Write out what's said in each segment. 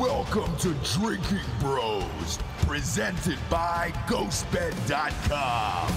Welcome to Drinkin' Bros, presented by GhostBed.com.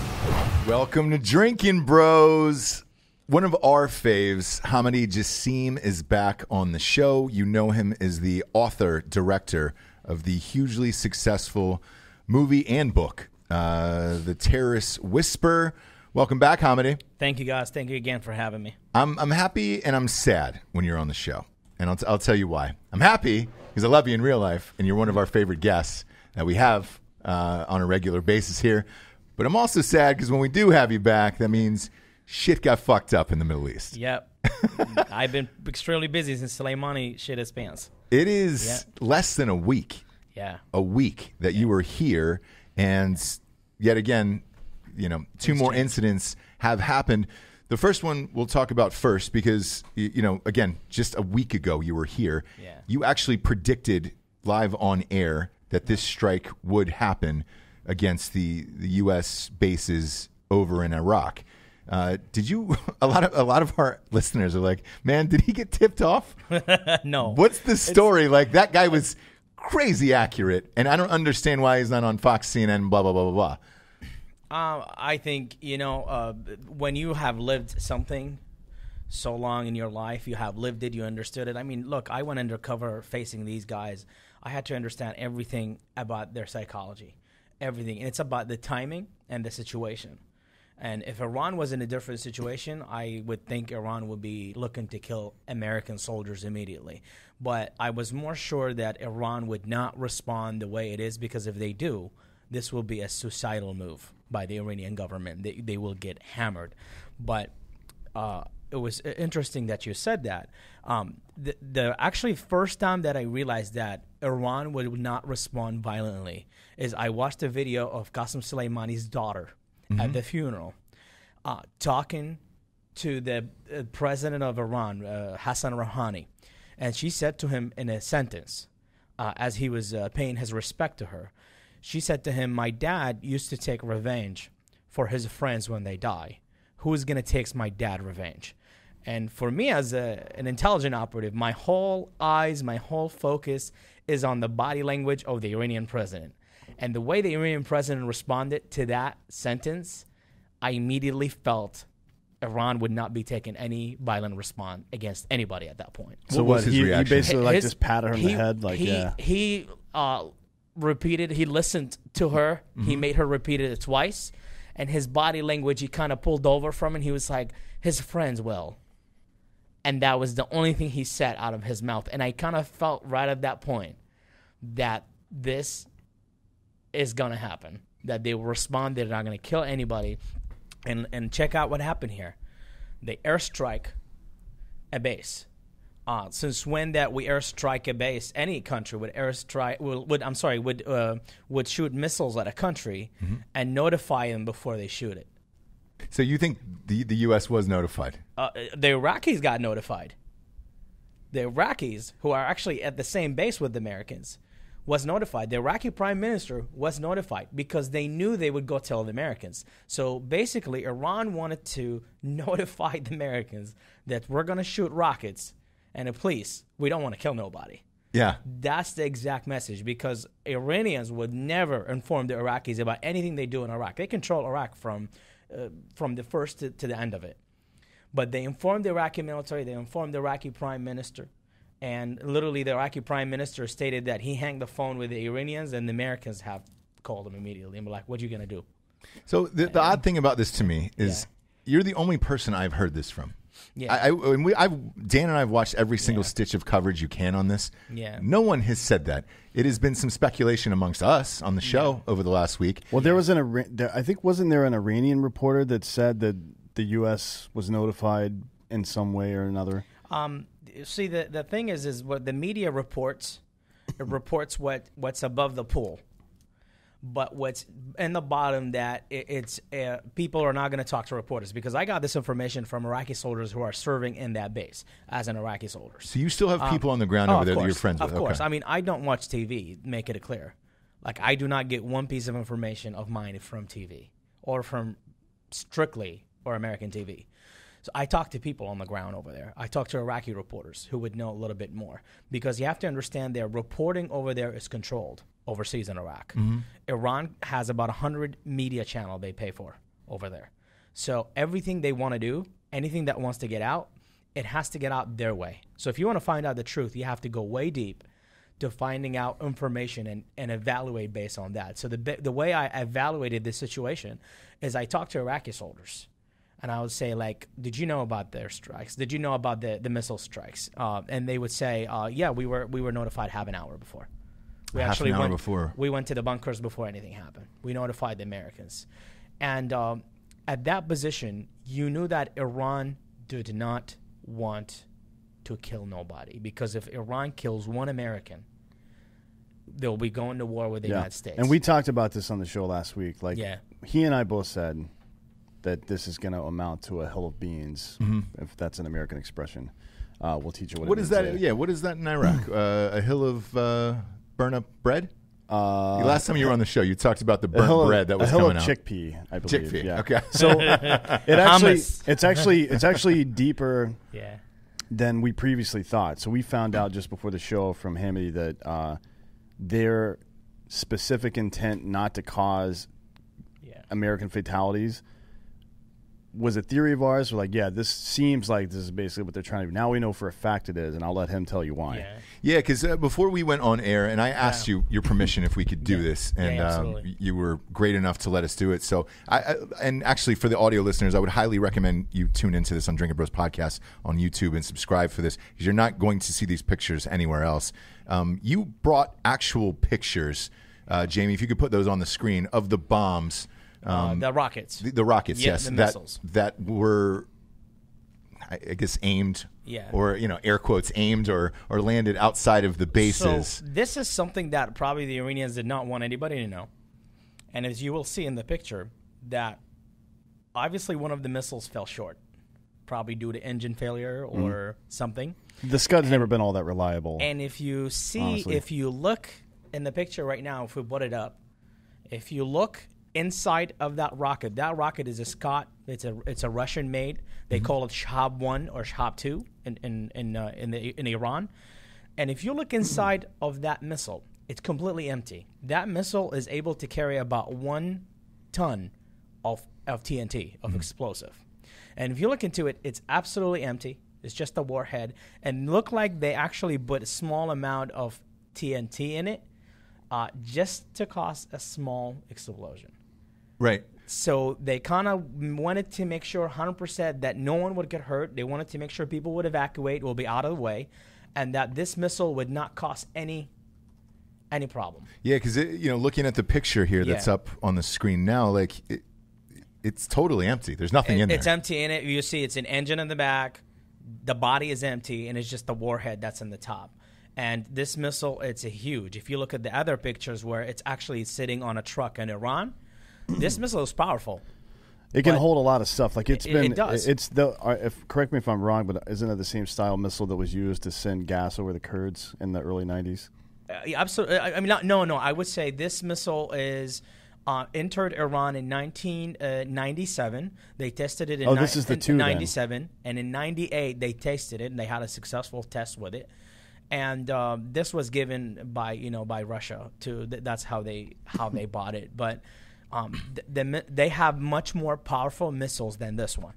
Welcome to Drinkin' Bros. One of our faves, Hamidi Jassim, is back on the show. You know him as the author, director of the hugely successful movie and book, uh, The Terrorist Whisperer. Welcome back, Hamidi. Thank you, guys. Thank you again for having me. I'm, I'm happy and I'm sad when you're on the show. And I'll, t- I'll tell you why. I'm happy because I love you in real life and you're one of our favorite guests that we have uh, on a regular basis here. But I'm also sad because when we do have you back, that means shit got fucked up in the Middle East. Yep. I've been extremely busy since Soleimani shit his pants. It is Yeah. less than a week, Yeah. a week that you were here, and yet again, you know, two more incidents have happened. The first one we'll talk about first because you know, again, just a week ago you were here. Yeah. You actually predicted live on air that this strike would happen against the the U.S. bases over in Iraq. Uh, did you? A lot of a lot of our listeners are like, "Man, did he get tipped off?" No. What's the story? Like that guy was crazy accurate, and I don't understand why he's not on Fox, CNN, blah blah blah blah blah. Um, I think you know uh, when you have lived something so long in your life, you have lived it, you understood it. I mean, look, I went undercover facing these guys. I had to understand everything about their psychology, everything, and it's about the timing and the situation. And if Iran was in a different situation, I would think Iran would be looking to kill American soldiers immediately. But I was more sure that Iran would not respond the way it is because if they do, this will be a suicidal move by the Iranian government. They, they will get hammered. But uh, it was interesting that you said that. Um, the, the actually first time that I realized that Iran would not respond violently is I watched a video of Qasem Soleimani's daughter at the funeral uh, talking to the uh, president of Iran, uh, Hassan Rouhani, and she said to him in a sentence, uh, as he was uh, paying his respect to her, she said to him, "My dad used to take revenge for his friends when they die. Who is going to take my dad revenge?" And for me, as a, an intelligent operative, my whole eyes, my whole focus is on the body language of the Iranian president. And the way the Iranian president responded to that sentence, I immediately felt Iran would not be taking any violent response against anybody at that point. What So was what? his He, he basically like His- just patted her on the head, like he, yeah. He uh, repeated. He listened to her. Mm-hmm. He made her repeat it twice, and his body language. He kind of pulled over from, and he was like, "His friends will." And that was the only thing he said out of his mouth. And I kind of felt right at that point that this is gonna happen. That they will respond. They're not gonna kill anybody. And and check out what happened here. They airstrike a base. Uh, since when that we airstrike a base, any country would airstrike would, would I'm sorry would uh, would shoot missiles at a country and notify them before they shoot it. So you think the the U.S. was notified? Uh, the Iraqis got notified. The Iraqis, who are actually at the same base with the Americans, was notified. The Iraqi prime minister was notified because they knew they would go tell the Americans. So basically, Iran wanted to notify the Americans that we're going to shoot rockets, and please, we don't want to kill nobody. Yeah. That's the exact message because Iranians would never inform the Iraqis about anything they do in Iraq. They control Iraq from uh, from the first to, to the end of it. But they informed the Iraqi military, they informed the Iraqi prime minister, and literally the Iraqi prime minister stated that he hung the phone with the Iranians, and the Americans have called him immediately and were like, "What are you gonna do?" So the, the odd thing about this to me is you're the only person I've heard this from. Yeah. I, I and we, I've Dan and I have watched every single Yeah. stitch of coverage you can on this. Yeah. No one has said that. It has been some speculation amongst us on the show over the last week. Well, there was an there, I think wasn't there an Iranian reporter that said that the U.S. was notified in some way or another. Um, see, the the thing is, is what the media reports, it reports what what's above the pool, but what's in the bottom that it, it's uh, people are not going to talk to reporters because I got this information from Iraqi soldiers who are serving in that base as an Iraqi soldier. So you still have people on the ground Oh, over there that you're friends with. Of course. Okay. I mean, I don't watch TV. Make it clear. Like, I do not get one piece of information of mine from TV or from strictly or American TV. So I talked to people on the ground over there. I talked to Iraqi reporters who would know a little bit more because you have to understand their reporting over there is controlled overseas in Iraq. Mm-hmm. Iran has about 100 media channel they pay for over there. So everything they want to do, anything that wants to get out, it has to get out their way. So if you want to find out the truth, you have to go way deep to finding out information and, and evaluate based on that. So the the way I evaluated this situation is I talked to Iraqi soldiers, and I would say like, "Did you know about their strikes? Did you know about the, the missile strikes?" Uh, and they would say, uh, "Yeah, we were we were notified half an hour before. We Half an hour went, before. We went to the bunkers before anything happened. We notified the Americans, and um, at that position, you knew that Iran did not want to kill nobody because if Iran kills one American, they'll be going to war with the United States. And we talked about this on the show last week. Like, Yeah. he and I both said that this is going to amount to a hill of beans, if that's an American expression. Uh, we'll teach you what. What it is that? later. Yeah, what is that in Iraq? uh, a hill of uh, burn up bread. Uh, Last time you were on the show, you talked about the a burnt hill of- bread that was a hill coming of out. chickpea, I believe. Chickpea, Yeah. okay. So it actually, it's actually, it's actually deeper yeah, than we previously thought. So we found out just before the show from Hamidi that uh, their specific intent not to cause yeah. American fatalities was a theory of ours. We're like, yeah, this seems like this is basically what they're trying to do. Now we know for a fact it is, and I'll let him tell you why. Yeah. Yeah, because uh, before we went on air, and I asked you your permission if we could do this, and Yeah, um, you were great enough to let us do it. So, I, I and actually for the audio listeners, I would highly recommend you tune into this on Drinkin' Bros podcast on YouTube and subscribe for this because you're not going to see these pictures anywhere else. Um, you brought actual pictures, uh, Jamie. If you could put those on the screen of the bombs, uh, the rockets. the, the rockets, Yeah, yes, the that missiles. that were, I I guess, aimed, Yeah. or you know, air quotes, aimed or or landed outside of the bases. So this is something that probably the Iranians did not want anybody to know. And as you will see in the picture, that obviously one of the missiles fell short, probably due to engine failure Mm-hmm. or something. The Scud's never been all that reliable. And if you see, Honestly. if you look in the picture right now, if we put it up, if you look inside of that rocket, that rocket is a Scud. It's a it's a Russian made. They call it Shahab one or Shahab two in in in, uh, in the in Iran. And if you look inside of that missile, it's completely empty. That missile is able to carry about one ton of of TNT of explosive. And if you look into it, it's absolutely empty. It's just a warhead, and look like they actually put a small amount of TNT in it, uh, just to cause a small explosion. Right. So they kind of wanted to make sure 100% that no one would get hurt. They wanted to make sure people would evacuate, will be out of the way, and that this missile would not cause any any problem. Yeah, because you know, looking at the picture here that's Yeah. up on the screen now, like it, it's totally empty. There's nothing in there. It's empty in it. You see, it's an engine in the back. The body is empty, and it's just the warhead that's in the top. And this missile, it's a huge. If you look at the other pictures where it's actually sitting on a truck in Iran, this missile is powerful. It can hold a lot of stuff. Like it's It- been, it does. it's the. uh, If correct me if I'm wrong, but isn't it the same style missile that was used to send gas over the Kurds in the early '90s? Uh, yeah, absolutely. I I mean, not, no, no. I would say this missile is uh, entered Iran in 1997. They tested it in, Oh, this is the in two then. 97, and in 98 they tested it and they had a successful test with it. And um, this was given by you know by Russia to th- that's how they how they bought it. But um, th- the, mi- they have much more powerful missiles than this one.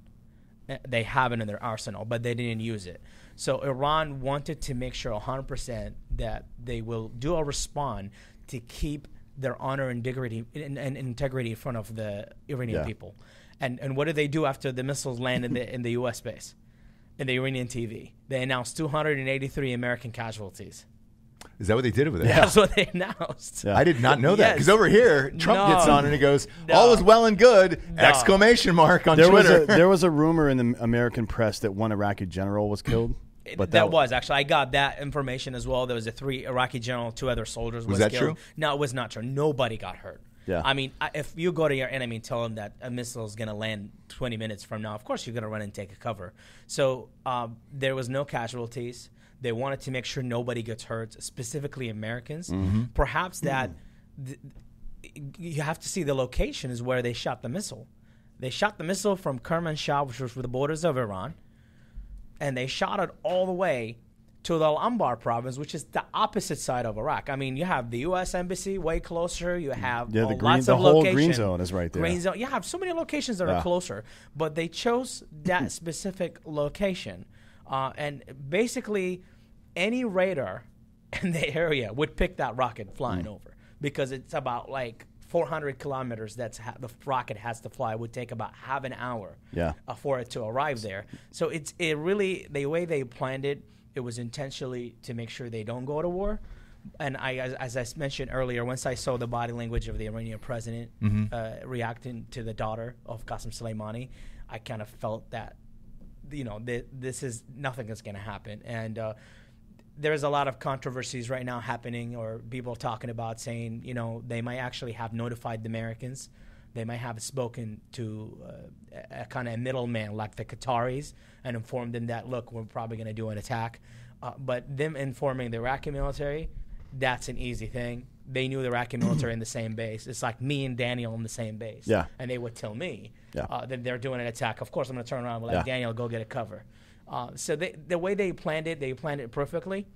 Uh, They have it in their arsenal, but they didn't use it. So Iran wanted to make sure 100% that they will do a respond to keep their honor and integrity and, and integrity in front of the Iranian Yeah. people. And and what did they do after the missiles land in the in the U.S. base, in the Iranian TV? They announced 283 American casualties. Is that what they did over there? That's what they announced. Yeah. I did not know that Yes. because over here Trump No. gets on and he goes, No. "All is well and good!" No. Exclamation mark on There was Twitter. a there was a rumor in the American press that one Iraqi general was killed. But that, was actually I got that information as well. There was a three Iraqi general, two other soldiers. Was, that killed. true? No, it was not true. Nobody got hurt. Yeah. I mean, I- if you go to your enemy and tell them that a missile is going to land 20 minutes from now, of course you're going to run and take a cover. So um, there was no casualties. They wanted to make sure nobody gets hurt, specifically Americans. Mm-hmm. Perhaps that th- you have to see the location is where they shot the missile. They shot the missile from Kermanshah, which was the borders of Iran, and they shot it all the way to the Al-Anbar province, which is the opposite side of Iraq. I mean, you have the U.S. embassy way closer. You have Yeah, the green- lots the of whole green zone is right there. Green zone. You have so many locations that Yeah. are closer, but they chose that specific location, uh, and basically, any radar in the area would pick that rocket flying Mm. over because it's about like 400 kilometers. That's ha- the rocket has to fly. It would take about half an hour Yeah. uh, for it to arrive there. So it's it really the way they planned it. It was intentionally to make sure they don't go to war. And I, as, as I mentioned earlier, once I saw the body language of the Iranian president uh, reacting to the daughter of Qasem Soleimani, I kind of felt that, you know, th- this is nothing is going to happen. And uh, there's a lot of controversies right now happening, or people talking about saying, you know, they might actually have notified the Americans. They might have spoken to uh, a, kind of a middleman like the Qataris and informed them that, look, we're probably going to do an attack. Uh, but them informing the Iraqi military, that's an easy thing. They knew the Iraqi military in the same base. It's like me and Daniel in the same base. Yeah. And they would tell me Yeah. uh, that they're doing an attack. Of course, I'm going to turn around and be like, Yeah. Daniel, go get a cover. Uh, so they, the way they planned it, they planned it perfectly.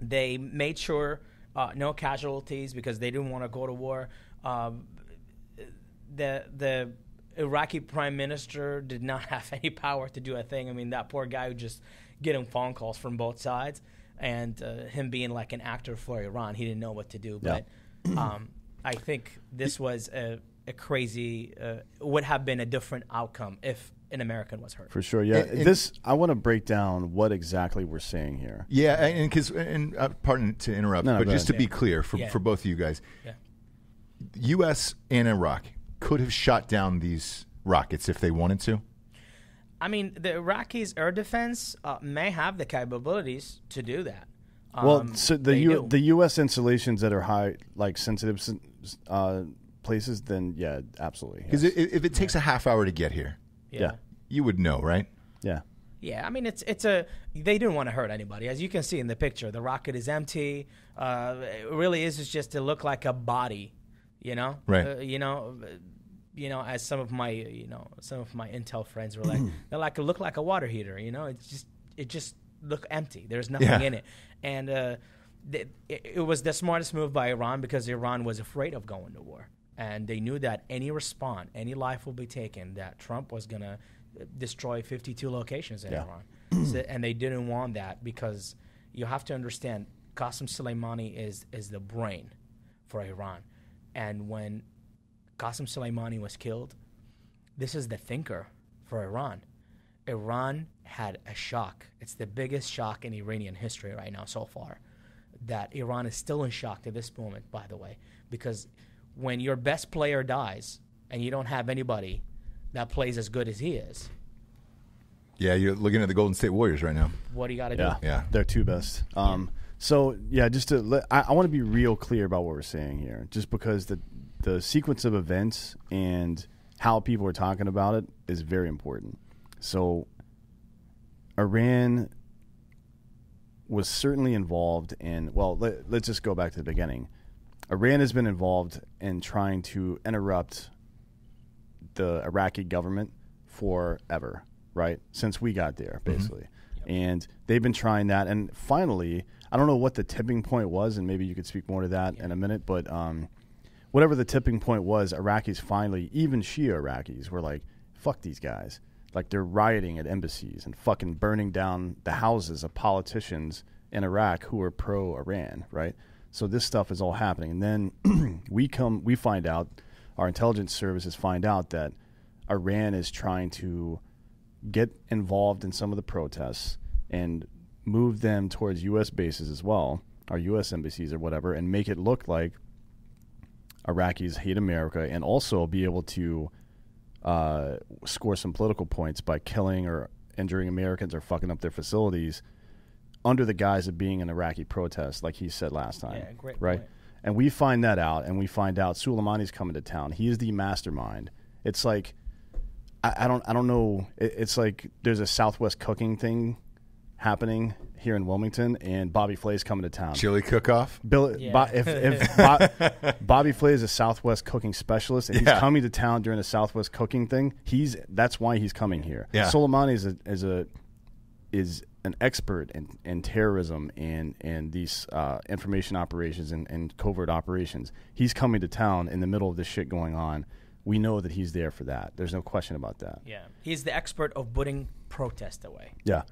They made sure uh, no casualties because they didn't want to go to war. Um, the the Iraqi prime minister did not have any power to do a thing. I mean, that poor guy who just getting phone calls from both sides, and uh, him being like an actor for Iran, he didn't know what to do. Yeah. But um, I think this was a, a crazy uh, would have been a different outcome if an American was hurt. For sure, yeah. And- and- this I want to break down what exactly we're saying here. Yeah, and because and uh, pardon to interrupt, No, no, but just to ahead. be clear for, Yeah. for both of you guys, Yeah. U.S. and Iraq could have shot down these rockets if they wanted to. I mean, the Iraqis' air defense uh, may have the capabilities to do that. Well, Um, so the U, do. the U.S. installations that are high, like sensitive uh, places, then yeah, absolutely. Because yes. if it takes a half hour to get here, yeah, you would know, right? yeah, Yeah, I mean it's it's a they didn't want to hurt anybody, as you can see in the picture. The rocket is empty. Uh, it really is just to look like a body, you know. Right. Uh, you know, you know, as some of my you know some of my intel friends were like, they're like it look like a water heater. You know, it's just it just look empty. There's nothing Yeah. in it, and uh, th- it, it was the smartest move by Iran because Iran was afraid of going to war, and they knew that any response, any life will be taken, that Trump was gonna uh, destroy 52 locations in Yeah. Iran, so, and they didn't want that because you have to understand, Qasem Soleimani is is the brain for Iran, and when Qasem Soleimani was killed, this is the thinker for Iran. Iran had a shock. It's the biggest shock in Iranian history right now so far. That Iran is still in shock to this moment, by the way, because when your best player dies and you don't have anybody that plays as good as he is, Yeah, you're looking at the Golden State Warriors right now. what do you got to yeah, do? Yeah. They're two best. Um, so yeah, just to let, I, I want to be real clear about what we're saying here, just because the the sequence of events and how people are talking about it is very important. So Iran was certainly involved in well let, let's just go back to the beginning. Iran has been involved in trying to interrupt the iraqi government forever right? Since we got there basically. And they've been trying that. And finally i don't know what the tipping point was and maybe you could speak more to that in a minute but um, whatever the tipping point was iraqis finally even shia iraqis were like fuck these guys like they're rioting at embassies and fucking burning down the houses of politicians in Iraq who are pro Iran, right? So this stuff is all happening. And then we come we find out our intelligence services find out that Iran is trying to get involved in some of the protests and move them towards US bases as well, our US embassies or whatever, and make it look like Iraqis hate America and also be able to uh, score some political points by killing or injuring Americans or fucking up their facilities under the guise of being an Iraqi protest, like he said last time. Yeah, great right? point. And we find that out, and we find out Soleimani's coming to town. He is the mastermind. It's like I, I don't I don't know. It, it's like there's a Southwest cooking thing happening here in Wilmington, and Bobby Flay's coming to town. Chili cook-off. Bill, Yeah. Bo- if, if Bo- Bobby Flay is a Southwest cooking specialist, and he's coming to town during the Southwest cooking thing, he's that's why he's coming here. Yeah. Soleimani is a, is a is an expert in, in terrorism and and these uh, information operations and, and covert operations. He's coming to town in the middle of this shit going on. We know that he's there for that. There's no question about that. Yeah, he's the expert of putting protest away. Yeah.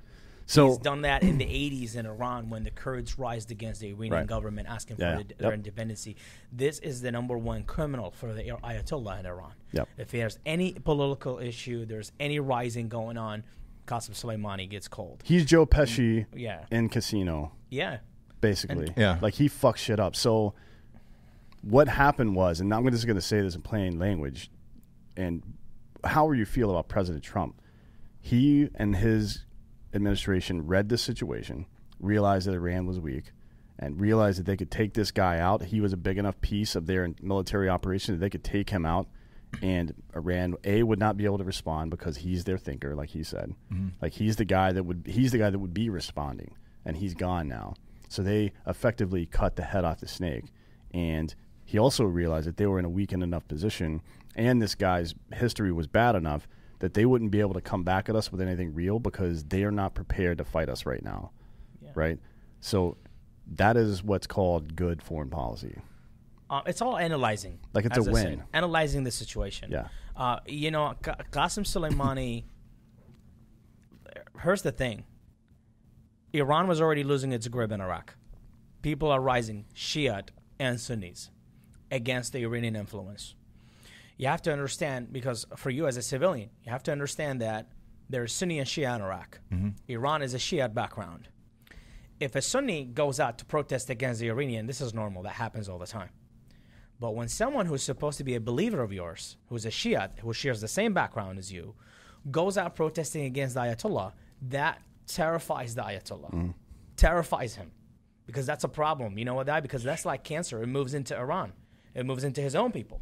So He's done that in the 80s in Iran when the Kurds rised against the Iranian Right. government asking for Yeah. the, their Yep. independency. This is the number one criminal for the Ayatollah in Iran. Yep. If there's any political issue, there's any rising going on, Qasem Soleimani gets cold. he's Joe Pesci mm, Yeah. in Casino. Yeah. basically. Yeah. Like he fucks shit up. So what happened was, and I'm just going to say this in plain language, and how are you feel about President Trump? He and his administration read the situation, realized that Iran was weak, and realized that they could take this guy out. He was a big enough piece of their military operation that they could take him out. And Iran A would not be able to respond because he's their thinker, like he said. Mm-hmm. Like he's the guy that would he's the guy that would be responding, and he's gone now. So they effectively cut the head off the snake. And he also realized that they were in a weakened enough position, and this guy's history was bad enough that they wouldn't be able to come back at us with anything real because they are not prepared to fight us right now. Right? So that is what's called good foreign policy. Um, it's all analyzing. Like, it's a I win. said. analyzing the situation. Yeah. Uh, you know, Qa- Qasem Soleimani. here's the thing. Iran was already losing its grip in Iraq. People are rising, Shiite and Sunnis, against the Iranian influence. You have to understand, because for you as a civilian, you have to understand that there's Sunni and Shia in Iraq. Mm-hmm. Iran is a Shiite background. If a Sunni goes out to protest against the Iranian, this is normal. That happens all the time. But when someone who's supposed to be a believer of yours, who's a Shiite, who shares the same background as you, goes out protesting against the Ayatollah, that terrifies the Ayatollah. Mm-hmm. Terrifies him. Because that's a problem. You know what that? Because that's like cancer. It moves into Iran. It moves into his own people.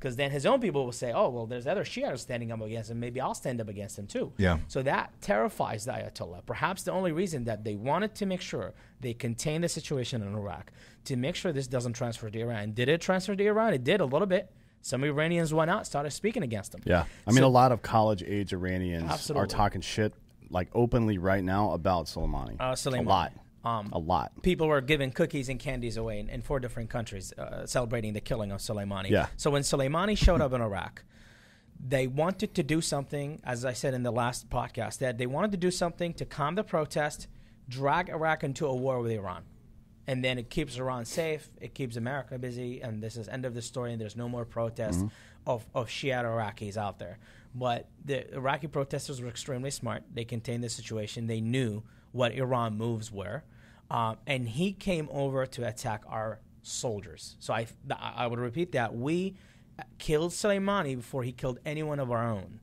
Because then his own people will say, oh, well, there's other Shiites standing up against him. Maybe I'll stand up against him too. Yeah. So that terrifies the Ayatollah. Perhaps the only reason that they wanted to make sure they contain the situation in Iraq to make sure this doesn't transfer to Iran. Did it transfer to Iran? It did a little bit. Some Iranians went out, started speaking against them. Yeah. I mean, So- a lot of college age Iranians Absolutely. are talking shit like openly right now about Soleimani. Uh, Soleimani. A lot. Um, a lot. People were giving cookies and candies away in, in four different countries, uh, celebrating the killing of Soleimani. Yeah. So when Soleimani showed up in Iraq, they wanted to do something, as I said in the last podcast, that they wanted to do something to calm the protest, drag Iraq into a war with Iran. And then it keeps Iran safe, it keeps America busy, and this is end of the story, and there's no more protests of, of Shiite Iraqis out there. But the Iraqi protesters were extremely smart. They contained the situation. They knew what Iran moves were. Um, and he came over to attack our soldiers. So I, I would repeat that. We killed Soleimani before he killed anyone of our own.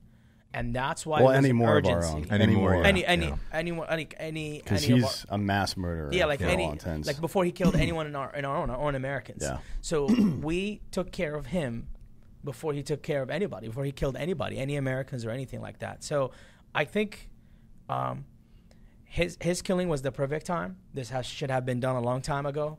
And that's why Well, there's any an more of our own. Any Any more, more. Any, any, Yeah. anyone, any, any, Because any of our- he's a mass murderer. yeah, like any, like before he killed anyone in our in our own, our own Americans. Yeah. So we took care of him before he took care of anybody, before he killed anybody, any Americans or anything like that. So I think um, his his killing was the perfect time. This has, should have been done a long time ago.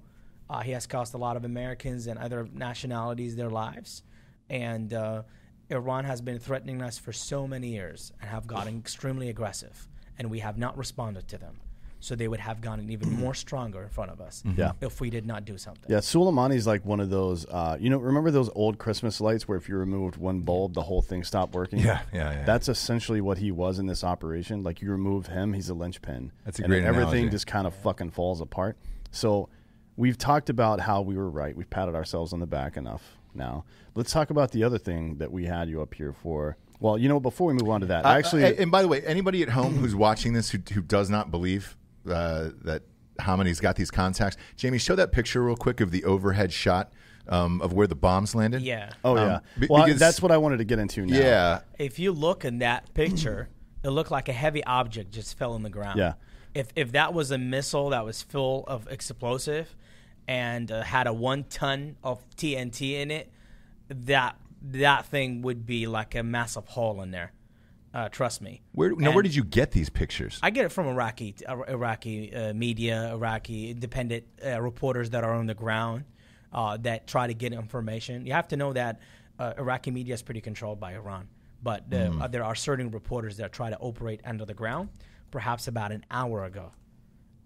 Uh, he has cost a lot of Americans and other nationalities their lives, and uh, Iran has been threatening us for so many years and have gotten extremely aggressive, and we have not responded to them. So they would have gotten even more stronger in front of us Yeah. if we did not do something. Yeah, Soleimani's like one of those. Uh, you know, remember those old Christmas lights where if you removed one bulb, the whole thing stopped working? Yeah, yeah, yeah. That's essentially what he was in this operation. Like you remove him, he's a linchpin. That's a and great then everything analogy. just kind of fucking falls apart. So we've talked about how we were right. We've patted ourselves on the back enough. Now let's talk about the other thing that we had you up here for. Well, you know, before we move on to that, Uh, actually, uh, and by the way, anybody at home who's watching this who, who does not believe uh, that Hamidi's got these contacts, Jamie, show that picture real quick of the overhead shot um, of where the bombs landed. Yeah. oh um, yeah, be- well, because- that's what I wanted to get into now. Yeah, if you look in that picture, it looked like a heavy object just fell on the ground. Yeah. If if that was a missile that was full of explosive and uh, had a one ton of TNT in it, that that thing would be like a massive hole in there. Uh, trust me. Where now? Where did you get these pictures? I get it from Iraqi uh, Iraqi uh, media, Iraqi independent uh, reporters that are on the ground uh, that try to get information. You have to know that uh, Iraqi media is pretty controlled by Iran, but uh, there are certain reporters that try to operate under the ground. Perhaps about an hour ago,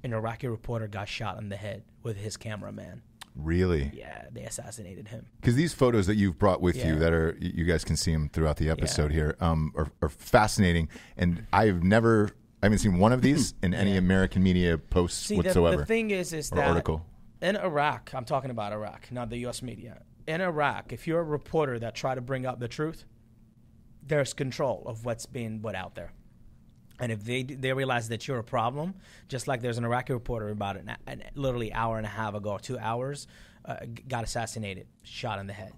an Iraqi reporter got shot in the head with his cameraman. Really? Yeah, they assassinated him. Because these photos that you've brought with you that are you guys can see them throughout the episode here um, are, are fascinating, and I've never I haven't seen one of these in any American media posts See, the, whatsoever. the thing is, is that article. in Iraq, I'm talking about Iraq, not the U.S. media. In Iraq, if you're a reporter that try to bring up the truth, there's control of what's being put out there. And if they they realize that you're a problem, just like there's an Iraqi reporter about an, an literally hour and a half ago, two hours, uh, got assassinated, shot in the head,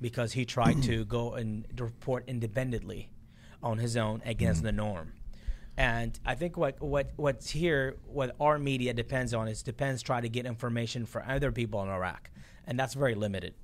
because he tried to go and report independently on his own against the norm. And I think what what what's here, what our media depends on is depends try to get information for other people in Iraq, and that's very limited,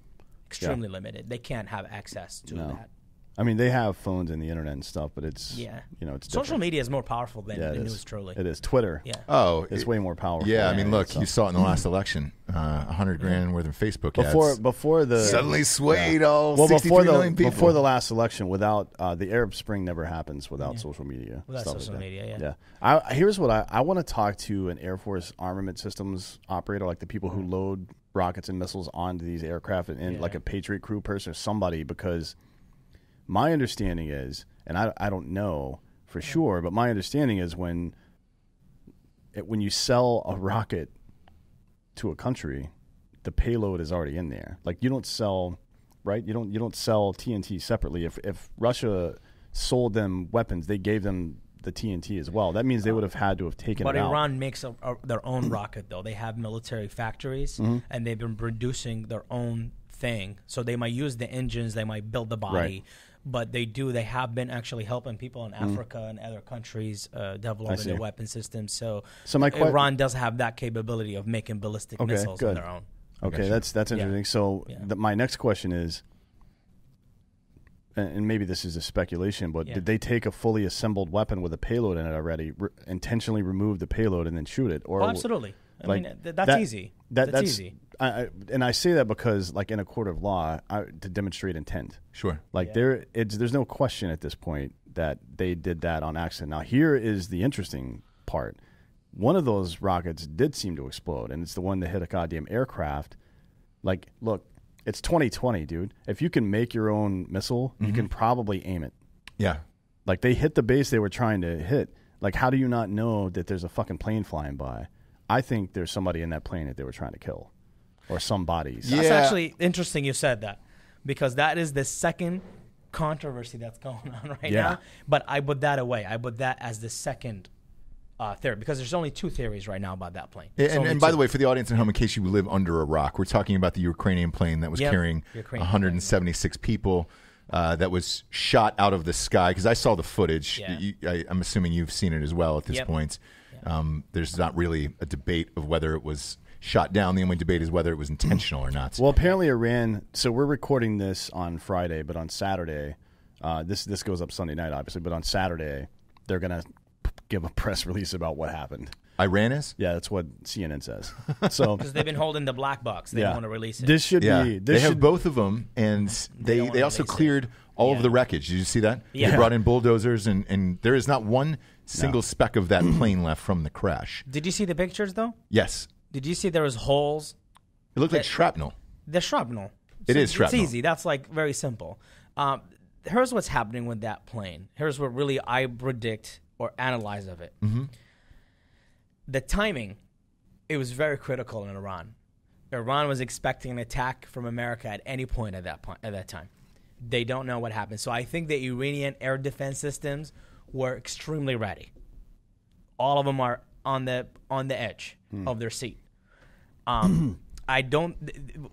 extremely limited. They can't have access to No. that. I mean, they have phones and the internet and stuff, but it's Yeah, you know, it's social different. media is more powerful than Yeah, the it is. news. Truly, it is Twitter. Yeah. oh, it's it- way more powerful. Yeah, I mean, look, so- you saw it in the last election, uh, a hundred grand worth of Facebook before ads. before the Suddenly swayed all well before the million people. before the last election without uh, the Arab Spring never happens without social media. Without stuff like social that. media, yeah. Yeah. I, here's what I I want to talk to an Air Force armament systems operator, like the people who load rockets and missiles onto these aircraft, and, and Yeah. like a Patriot crew person or somebody, because my understanding is, and I I don't know for sure, but my understanding is when it, when you sell a rocket to a country, the payload is already in there. Like you don't sell, right? You don't you don't sell TNT separately. If if Russia sold them weapons, they gave them the TNT as well. That means they would have had to have taken But it out. Iran makes a, a, their own rocket, though. They have military factories, Mm-hmm. and they've been producing their own thing. So they might use the engines, they might build the body, Right. But they do. They have been actually helping people in Africa and other countries uh, developing their weapon systems. So, So my que- Iran does have that capability of making ballistic Okay, missiles good. on their own. Okay, that's that's Yeah. interesting. So Yeah. the, my next question is, and, and maybe this is a speculation, but Yeah. did they take a fully assembled weapon with a payload in it already, re- intentionally remove the payload and then shoot it? Or Oh, absolutely. I like, mean, th- that's that- easy. That, that's, that's easy. I, I, and I say that because, like in a court of law, I, to demonstrate intent. sure. Like Yeah. there, it's there's no question at this point that they did that on accident. Now here is the interesting part. One of those rockets did seem to explode, and it's the one that hit a goddamn aircraft. Like, look, it's 2020, dude. If you can make your own missile, you can mm-hmm. probably aim it. Yeah. Like they hit the base they were trying to hit. Like, how do you not know that there's a fucking plane flying by? I think there's somebody in that plane that they were trying to kill, or some bodies. Yeah. That's actually interesting you said that because that is the second controversy that's going on right Yeah. now. But I put that away. I put that as the second uh, theory because there's only two theories right now about that plane. And, It's only and by the way, for the audience at home, in case you live under a rock, we're talking about the Ukrainian plane that was Yep. carrying Ukrainian 176 people. Uh, that was shot out of the sky because I saw the footage. Yeah. You, I, I'm assuming you've seen it as well at this Yep. point. Um, there's not really a debate of whether it was shot down. The only debate is whether it was intentional or not. Well, apparently Iran. So we're recording this on Friday, but on Saturday, uh, this this goes up Sunday night, obviously. But on Saturday, they're gonna give a press release about what happened. Iran is. Yeah, that's what CNN says. So because they've been holding the black box, they yeah, don't want to release it. This should Yeah, be. they This have should, both of them, and they don't they, also release it. cleared all of the wreckage. Did you see that? They brought in bulldozers, and and there is not one single speck of that plane left from the crash. Did you see the pictures though? Yes, Did you see there was holes? it looked like shrapnel. The shrapnel. It is It's shrapnel. It's easy. That's like very simple. Um, here's what's happening with that plane. Here's what really I predict or analyze of it. Mm-hmm. The timing, it was very critical in Iran. Iran was expecting an attack from America at any point at that point at that time. They don't know what happened. So I think the Iranian air defense systems were extremely ready. All of them are on the on the edge of their seat. Um, I don't.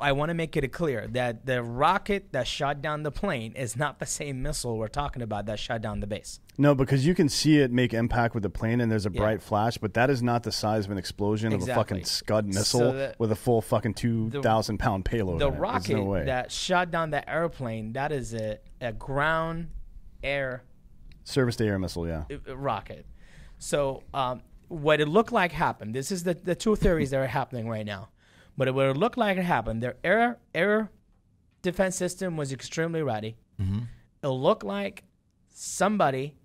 I want to make it clear that the rocket that shot down the plane is not the same missile we're talking about that shot down the base. no, because you can see it make impact with the plane, and there's a Yeah. bright flash, but that is not the size of an explosion of a fucking Scud missile So the- with a full fucking two thousand pound payload. The. Rocket no way. that shot down the airplane that is a, a ground air Service to air missile, yeah. uh, rocket. So um, what it looked like happened. This is the, the two theories that are happening right now. But it would look like it happened. Their air air defense system was extremely ready. It looked like somebody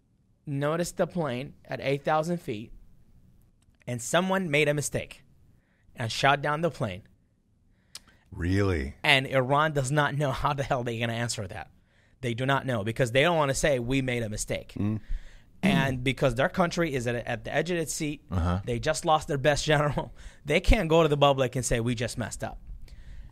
noticed the plane at eight thousand feet, and someone made a mistake and shot down the plane. Really? And Iran does not know how the hell they're going to answer that. They do not know because they don't want to say we made a mistake. Mm. And because their country is at, at the edge of its seat, uh-huh. they just lost their best general. They can't go to the public and say we just messed up.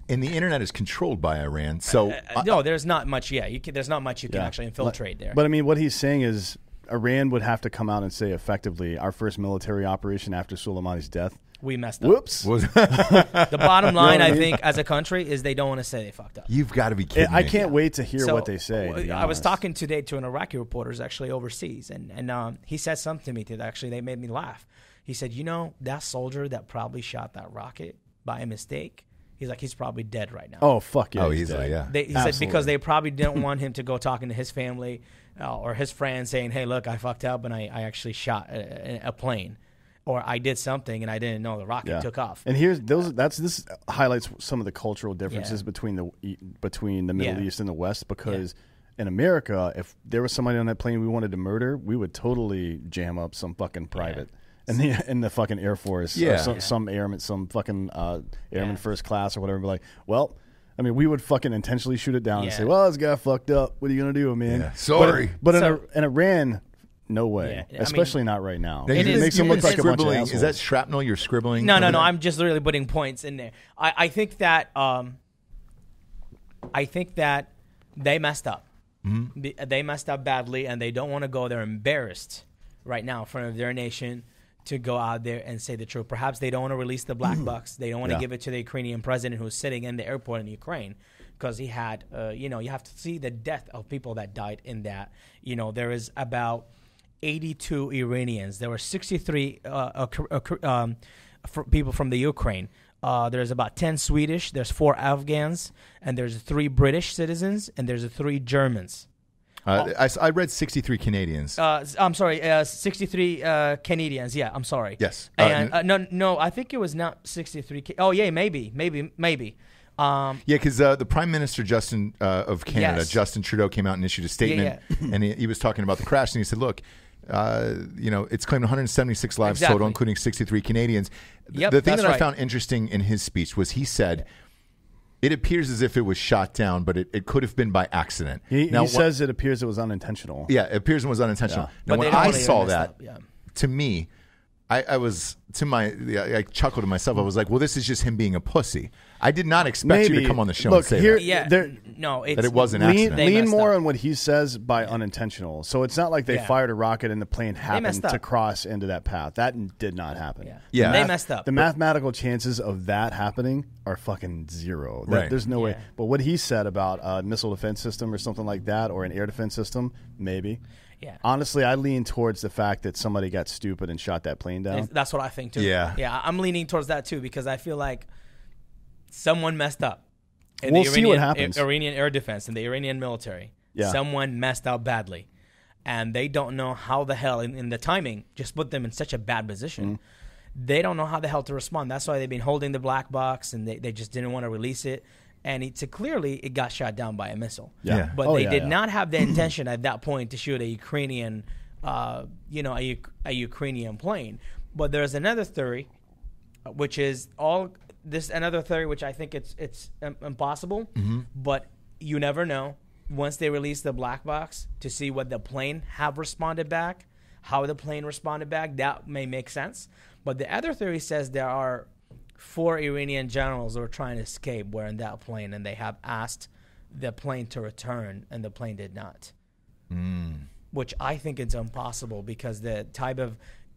And the internet is controlled by Iran. So Uh, uh no, there's not much. Yeah, you can, there's not much you can Yeah. actually infiltrate there. But I mean, what he's saying is Iran would have to come out and say effectively, our first military operation after Soleimani's death. We messed up. Whoops. was, The bottom line, what I I mean? think, as a country, is they don't want to say they fucked up. you've got to be kidding I me. can't wait to hear So, what they say. to be I was honest. talking today to an Iraqi reporter who's actually overseas, and and um, he said something to me that actually they made me laugh. He said, "You know that soldier that probably shot that rocket by a mistake. He's like he's probably dead right now. Oh fuck yeah! Oh, he's easily, dead. yeah. They, he said because they probably didn't want him to go talking to his family uh, or his friends saying, "Hey, look, I fucked up and I, I actually shot a, a plane, or I did something and I didn't know the rocket Yeah. took off." And here's those. That's this highlights some of the cultural differences Yeah. between the e- between the Middle Yeah. East and the West. Because in America, if there was somebody on that plane we wanted to murder, we would totally jam up some fucking private. In the in the fucking Air Force, or Yeah. some, Yeah. some airman, some fucking uh, airman Yeah. first class or whatever. Be like, well, I mean, we would fucking intentionally shoot it down and say, "Well, this guy fucked up. What are you gonna do, man?" Yeah. But- Sorry. But, So- in, in Iran, no way. Yeah, I mean- Especially not right now. Now, It you've is- been- makes you've them look like a bunch of scribbling. Is that shrapnel you're scribbling? No, no, no. I'm just literally putting points in there. I, I think that um, I think that they messed up. Mm-hmm. They messed up badly, and they don't want to go there embarrassed right now in front of their nation to go out there and say the truth. Perhaps they don't want to release the black box. They don't want to Yeah. give it to the Ukrainian president who's sitting in the airport in Ukraine because he had, uh, you know, you have to see the death of people that died in that. You know, there is about 82 Iranians. There were 63 uh, uh, uh, um, people from the Ukraine. Uh, there's about 10 Swedish, there's four Afghans, and there's three British citizens, and there's three Germans. Uh, I, I read 63 Canadians. Uh, I'm sorry, uh, 63 uh, Canadians. Yeah, I'm sorry. Yes. And uh, no, no, I think it was not 63. Ca- oh yeah, maybe, maybe, maybe. Um, Yeah, because uh, the Prime Minister Justin uh, of Canada, Yes. Justin Trudeau, came out and issued a statement, and he, he was talking about the crash, and he said, "Look, uh, you know, it's claimed 176 lives Exactly. total, including 63 Canadians." Yep, the thing that I right. found interesting in his speech was he said. It appears as if it was shot down, but it, it could have been by accident. He, Now, he what- says it appears it was unintentional. Yeah, it appears it was unintentional. Yeah. Now, But when I saw that, yeah. to me, I, I was to my, I chuckled to myself. I was like, "Well, this is just him being a pussy." I did not expect you Maybe. to come on the show Look, and say here- that. yeah, there- no, it's, That it was an lean accident. They lean messed more up. on what he says by unintentional. So it's not like they Yeah. fired a rocket and the plane happened messed to up. cross into that path. That n- did not happen. Yeah. Yeah. They Math- messed up. The mathematical chances of that happening are fucking zero. That- Right. There's no way. But what he said about a missile defense system or something like that, or an air defense system, maybe. Yeah. Honestly, I lean towards the fact that somebody got stupid and shot that plane down. That's what I think too. Yeah. yeah. I'm leaning towards that too because I feel like someone messed up. In We'll the see Iranian, what happens. Iranian air defense and the Iranian military. Yeah. Someone messed up badly, and they don't know how the hell in, in the timing just put them in such a bad position. Mm-hmm. They don't know how the hell to respond. That's why they've been holding the black box and they, they just didn't want to release it. And it's clearly it got shot down by a missile. Yeah. Yeah. But Oh, they yeah, did yeah. not have the intention at that point to shoot a Ukrainian, uh, you know, a, a Ukrainian plane. But there's another theory, uh, which is all this another theory, which I think it's it's um, impossible. But you never know once they release the black box to see what the plane have responded back, how the plane responded back. That may make sense. But the other theory says there are four Iranian generals who are trying to escape were in that plane, and they have asked the plane to return, and the plane did not. Hmm. Which I think it's impossible because the type of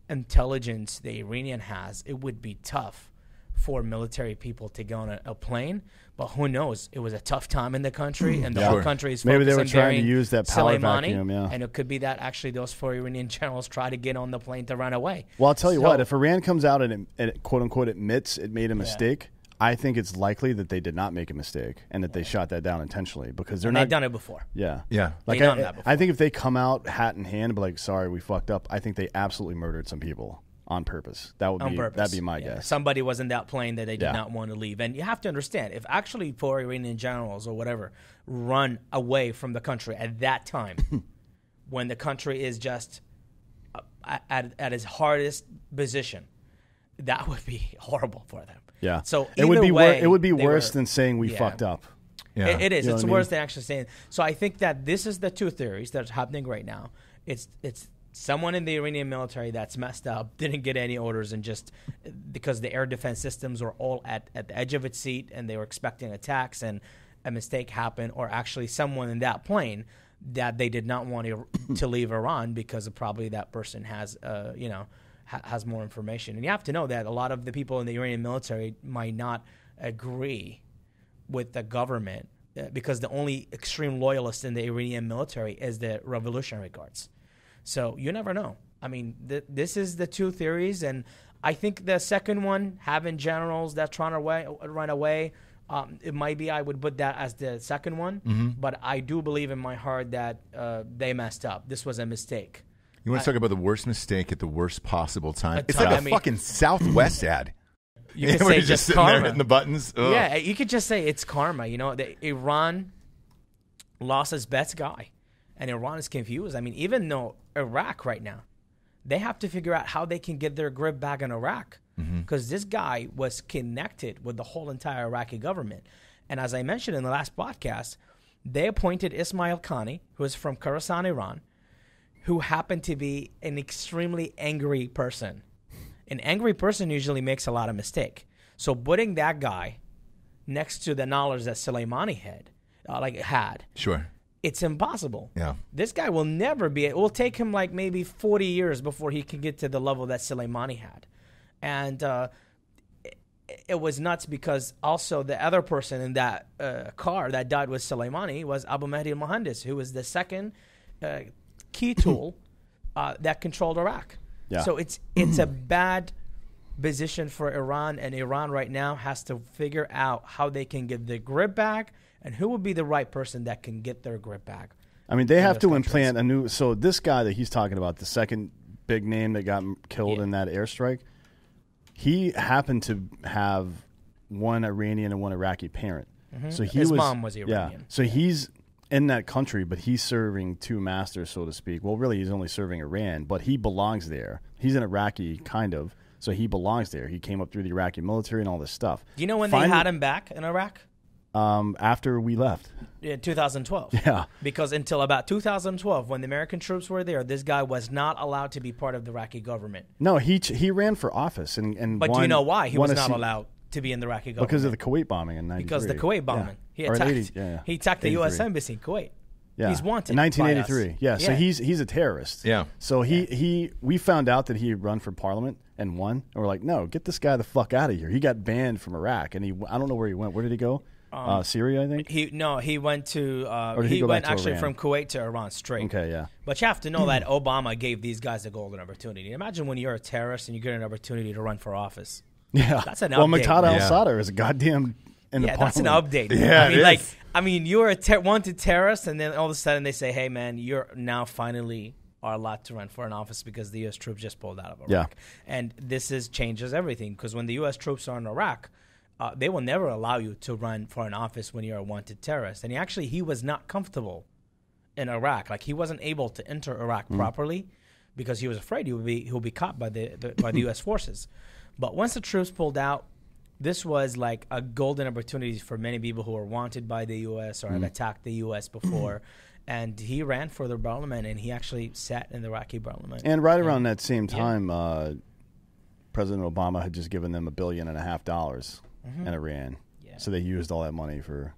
intelligence the Iranian has, it would be tough for military people to go on a, a plane. But who knows? It was a tough time in the country, and the Yeah. whole country is Maybe they focused were trying to use that power Soleimani, vacuum, yeah. and it could be that actually those four Iranian generals try to get on the plane to run away. Well, I'll tell you So- what. If Iran comes out and, it, and it, quote unquote admits it made a mistake, I think it's likely that they did not make a mistake and that they shot that down intentionally because they're And not they've done it before. Yeah, Yeah. Like I, done that before. I think if they come out hat in hand, and be like, "Sorry, we fucked up," I think they absolutely murdered some people on purpose. That would on be purpose. that'd be my Yeah. guess. Somebody was in that plane that they did Yeah. not want to leave, and you have to understand if actually four Iranian generals or whatever run away from the country at that time, when the country is just uh, at, at its hardest position, that would be horrible for them. Yeah. So it would either be wor- it would be worse were- than saying we Yeah. fucked up. Yeah. It- it is. You know it's what I worse mean? than actually saying. So I think that this is the two theories that's happening right now. It's it's someone in the Iranian military that's messed up, didn't get any orders, and just because the air defense systems were all at, at the edge of its seat and they were expecting attacks and a mistake happened, or actually someone in that plane that they did not want to, to leave Iran because of probably that person has uh, you know ha- has more information. And you have to know that a lot of the people in the Iranian military might not agree with the government uh, because the only extreme loyalist in the Iranian military is the Revolutionary Guards. So you never know. I mean, th- this is the two theories, and I think the second one, having generals that trying to away, run away, um, it might be I would put that as the second one. But I do believe in my heart that uh, they messed up. This was a mistake. You want to talk about the worst mistake at the worst possible time? It's like a I mean- fucking Southwest ad. You could say just just sitting there karma. hitting the buttons. Ugh. Yeah, you could just say it's karma. You know, the, Iran lost its best guy, and Iran is confused. I mean, even though Iraq right now, they have to figure out how they can get their grip back in Iraq because this guy was connected with the whole entire Iraqi government. And as I mentioned in the last podcast, they appointed Ismail Qaani, who is from Khorasan, Iran, who happened to be an extremely angry person. An angry person usually makes a lot of mistake. So putting that guy next to the knowledge that Soleimani had, uh, like had, Sure. It's impossible. Yeah. This guy will never be. It will take him like maybe 40 years before he can get to the level that Soleimani had. And uh, it, it was nuts because also the other person in that uh, car that died with Soleimani was Abu Mahdi al Muhandis, who was the second uh, key tool uh, that controlled Iraq. Yeah. So it's it's a bad position for Iran, and Iran right now has to figure out how they can get the grip back and who would be the right person that can get their grip back. I mean, they have to countries. implant a new. So this guy that he's talking about, the second big name that got killed Yeah. in that airstrike, he happened to have one Iranian and one Iraqi parent. So he Mm-hmm. His was, mom was Yeah. Iranian. So he's in that country, but he's serving two masters, so to speak. Well, really, he's only serving Iran, but he belongs there. He's an Iraqi, kind of. So he belongs there. He came up through the Iraqi military and all this stuff. Do you know when Finally- they had him back in Iraq? Um, after we left. In 2012. Yeah. Because until about 2012, when the American troops were there, this guy was not allowed to be part of the Iraqi government. No, he ch- he ran for office and and But do you know why he was not seat- allowed to be in the Iraqi government? Because of the Kuwait bombing in '93. because the Kuwait bombing. Yeah. He attacked. 80 yeah, yeah. He attacked the U.S. embassy in Kuwait. Yeah. He's wanted. in 1983. Yeah, so he's he's a terrorist. Yeah. So he he we found out that he had run for parliament and won, and we're like, no, get this guy the fuck out of here. He got banned from Iraq, and he I don't know where he went. Where did he go? Uh, Syria, I think. He no, he went to. Uh, Or did he he go went back to actually Iran? from Kuwait to Iran straight. Okay, yeah. But you have to know that Obama gave these guys a golden opportunity. Imagine when you're a terrorist and you get an opportunity to run for office. Yeah, That's an well, update. Muqtada Yeah. al-Sadr is a goddamn in the yeah, that's an update. Yeah, I mean, it like, is. I mean, you're a ter- wanted terrorist, and then all of a sudden they say, "Hey, man, you're now finally are allowed to run for an office because the U.S. troops just pulled out of Iraq." Yeah. and this is changes everything because when the U.S. troops are in Iraq, uh, they will never allow you to run for an office when you're a wanted terrorist. And he actually, he was not comfortable in Iraq. Like he wasn't able to enter Iraq properly because he was afraid he would be he would be caught by the, the by the U.S. forces. But once the troops pulled out, this was like a golden opportunity for many people who were wanted by the U.S. or had attacked the U.S. before. And he ran for the parliament, and he actually sat in the Iraqi parliament. And right around that same time, uh, President Obama had just given them a billion and a half dollars in Iran. Mm-hmm. Yeah. So they used all that money for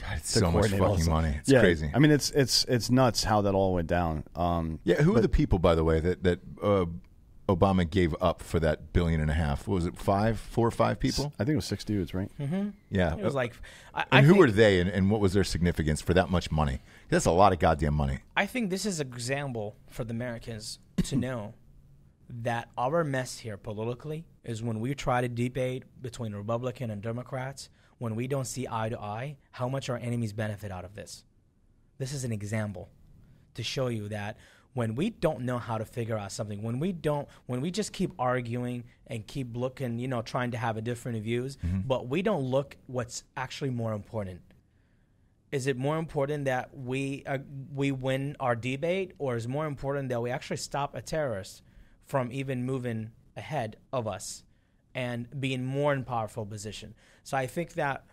God, it's so much fucking money. It's yeah, crazy. I mean, it's it's it's nuts how that all went down. Um, yeah, who are the people, by the way, that that uh, Obama gave up for that billion and a half? What was it five, four or five people? I think it was six dudes, right? Yeah. it was like, I, I and who think, were they, and, and what was their significance for that much money? That's a lot of goddamn money. I think this is an example for the Americans to know that our mess here politically is when we try to debate between Republican and Democrats, when we don't see eye to eye, how much our enemies benefit out of this. This is an example to show you that when we don't know how to figure out something, when we don't, when we just keep arguing and keep looking, you know, trying to have a different views, but we don't look what's actually more important. Is it more important that we uh, we win our debate, or is it more important that we actually stop a terrorist from even moving ahead of us and being more in powerful position? So I think that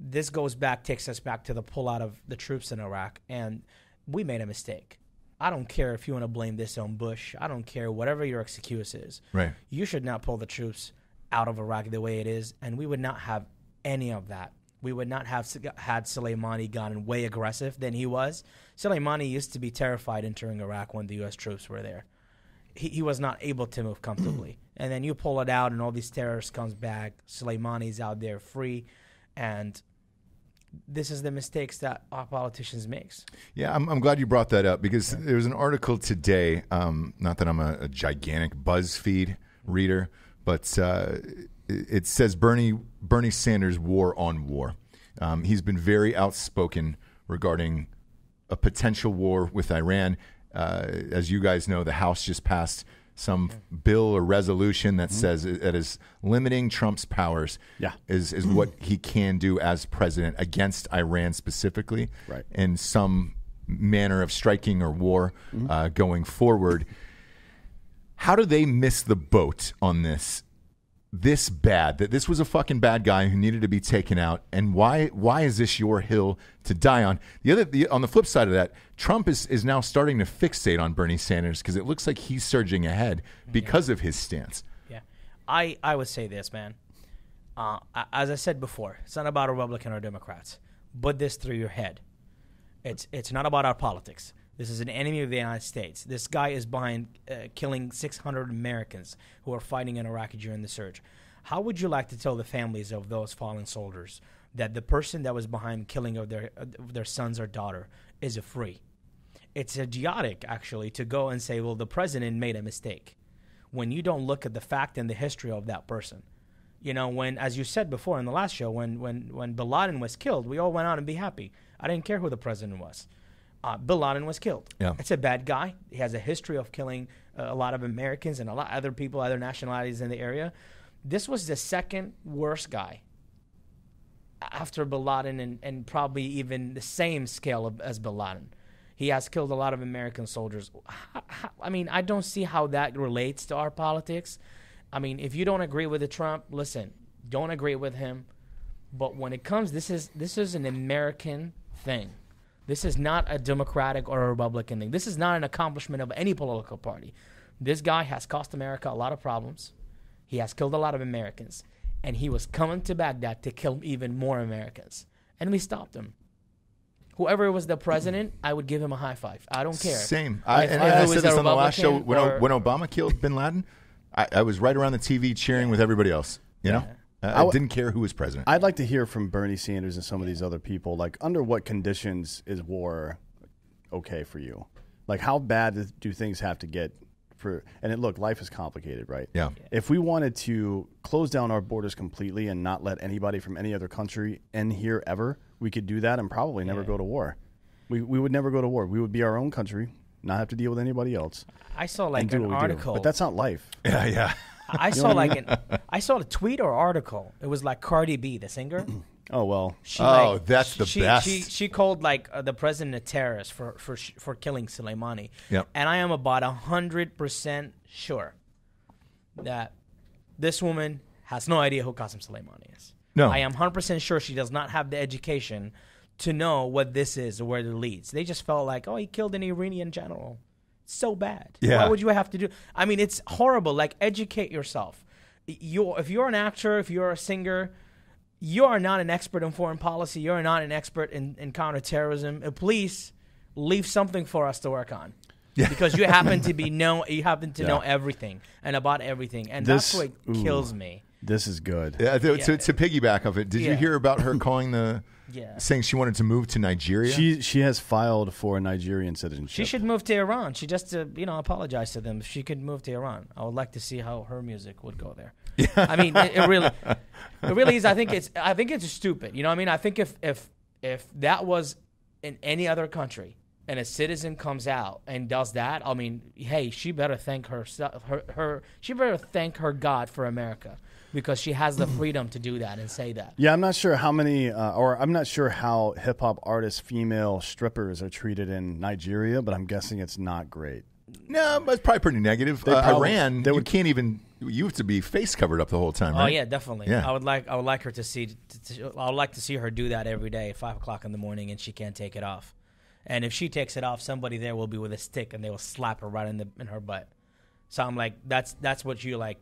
this goes back, takes us back to the pullout of the troops in Iraq, and we made a mistake. I don't care if you want to blame this on Bush. I don't care whatever your excuse is. Right. You should not pull the troops out of Iraq the way it is, and we would not have any of that. We would not have s- had Soleimani gotten way aggressive than he was. Soleimani used to be terrified entering Iraq when the U.S. troops were there. He, he was not able to move comfortably. and then you pull it out, and all these terrorists comes back. Soleimani's out there free, and this is the mistakes that our politicians makes. Yeah, I'm, I'm glad you brought that up because there was an article today. Um, not that I'm a, a gigantic BuzzFeed reader, but uh, it, it says Bernie Bernie Sanders war on war. Um, he's been very outspoken regarding a potential war with Iran. Uh, as you guys know, the House just passed some bill or resolution that says it it is limiting Trump's powers. Yeah. is is what he can do as president against Iran specifically, Right. in some manner of striking or war uh, going forward. How do they miss the boat on this? This bad that this was a fucking bad guy who needed to be taken out, and why why is this your hill to die on? The other the, on the flip side of that, Trump is is now starting to fixate on Bernie Sanders because it looks like he's surging ahead because of his stance. Yeah, I I would say this, man. Uh, as I said before, it's not about Republican or Democrats. Put this through your head. It's it's not about our politics. This is an enemy of the United States. This guy is behind uh, killing 600 Americans who are fighting in Iraq during the surge. How would you like to tell the families of those fallen soldiers that the person that was behind killing of their of their sons or daughter is a free? It's idiotic, actually, to go and say, "Well, the president made a mistake," when you don't look at the fact and the history of that person. You know, when, as you said before in the last show, when when when Bin Laden was killed, we all went out and be happy. I didn't care who the president was. Uh, Bin Laden was killed. Yeah. It's a bad guy. He has a history of killing uh, a lot of Americans and a lot of other people, other nationalities in the area. This was the second worst guy after Bin Laden and, and probably even the same scale of, as Bin Laden. He has killed a lot of American soldiers. I mean, I don't see how that relates to our politics. I mean, if you don't agree with the Trump, listen, don't agree with him. But when it comes, this is this is an American thing. This is not a Democratic or a Republican thing. This is not an accomplishment of any political party. This guy has cost America a lot of problems. He has killed a lot of Americans, and he was coming to Baghdad to kill even more Americans, and we stopped him. Whoever was the president, I would give him a high five. I don't care. Same. I, If- and I said this on the last show when, or- when Obama killed Bin Laden. I, I was right around the TV cheering with everybody else. You know, I, I w- didn't care who was president. I'd like to hear from Bernie Sanders and some of these other people. Like, under what conditions is war okay for you? Like, how bad do things have to get for? And it, look, life is complicated, right? Yeah. If we wanted to close down our borders completely and not let anybody from any other country in here ever, we could do that and probably never go to war. We we would never go to war. We would be our own country, not have to deal with anybody else, I saw and like do an what we do. article. But that's not life. yeah, yeah. I saw like an I saw a tweet or article. It was like Cardi B, the singer. Oh well. She, Oh, like, that's the she, best. She she called like uh, the president a terrorist for for for killing Soleimani. Yep. And I am about hundred percent sure that this woman has no idea who Qasem Soleimani is. No. I am hundred percent sure she does not have the education to know what this is or where it leads. They just felt like, oh, he killed an Iranian general. So bad. Yeah. Why would you have to do? I mean, it's horrible. Like, educate yourself. You, if you're an actor, if you're a singer, you are not an expert in foreign policy. You're not an expert in, in counterterrorism. Uh, please leave something for us to work on. Because you happen to be know you happen to know everything and about everything, and This- that's what ooh. kills me. This is good. Yeah, th- to, Yeah. to piggyback off it, did you Yeah. hear about her calling the Yeah. saying she wanted to move to Nigeria? She she has filed for Nigerian citizenship. She should move to Iran. She just, uh, you know, apologize to them. If she could move to Iran, I would like to see how her music would go there. I mean, it, it really, it really is. I think it's, I think it's stupid. You know, what I mean, I think if if if that was in any other country and a citizen comes out and does that, I mean, hey, she better thank herself, her, her, she better thank her God for America because she has the freedom to do that and say that. Yeah, I'm not sure how many, uh, or I'm not sure how hip hop artists, female strippers, are treated in Nigeria, but I'm guessing it's not great. no, but it's probably pretty negative. They Uh, probably- Iran, they you would- can't even. You have to be face covered up the whole time, Oh yeah, definitely. Yeah. I would like I would like her to see. To, to, I would like to see her do that every day at five o'clock in the morning, and she can't take it off. And if she takes it off, somebody there will be with a stick, and they will slap her right in the in her butt. So I'm like, that's that's what you like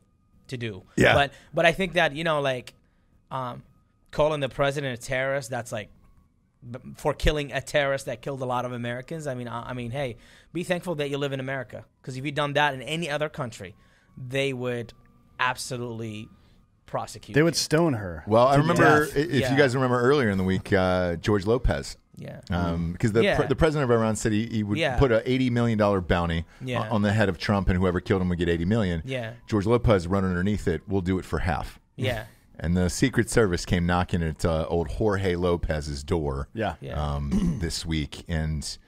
to do. Yeah. But but I think that you know like, um, calling the president a terrorist, that's like for killing a terrorist that killed a lot of Americans. I mean, I, I mean, hey, be thankful that you live in America because if you'd done that in any other country, they would absolutely prosecute. They would stone her. Well, I remember death. if Yeah. you guys remember earlier in the week, uh, George Lopez. Yeah. Because the Yeah. pre- the president of Iran said he, he would Yeah. put a eighty million dollar bounty Yeah. on, on the head of Trump, and whoever killed him would get eighty million. Yeah. George Lopez run underneath it. We'll do it for half. Yeah. And the Secret Service came knocking at uh, old Jorge Lopez's door. Yeah. Yeah. Um, this week, and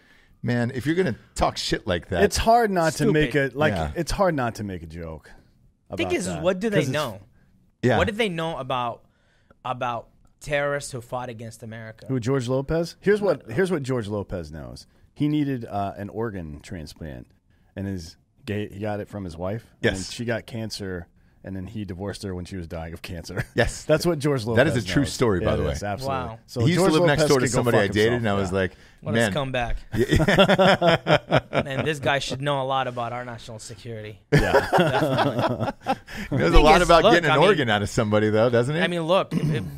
man, if you're gonna talk shit like that, It's hard not to make a like. Yeah. It's hard not to make a joke. thing about is, that. what do they know? yeah. What did they know about about terrorists who fought against America? Who George Lopez? Here's what here's what George Lopez knows. He needed uh, an organ transplant, and his he got it from his wife. Yes. and she got cancer, and then he divorced her when she was dying of cancer. Yes. that's what George Lopez. That is a true knows. story, by Yeah, the way. is, absolutely. Wow. So he used George to live next door to somebody I dated, himself. and I was like, what man, a scumbag! and this guy should know a lot about our national security. Yeah, there's a lot is, about look, getting an I mean- organ out of somebody, though, doesn't it? I mean, look,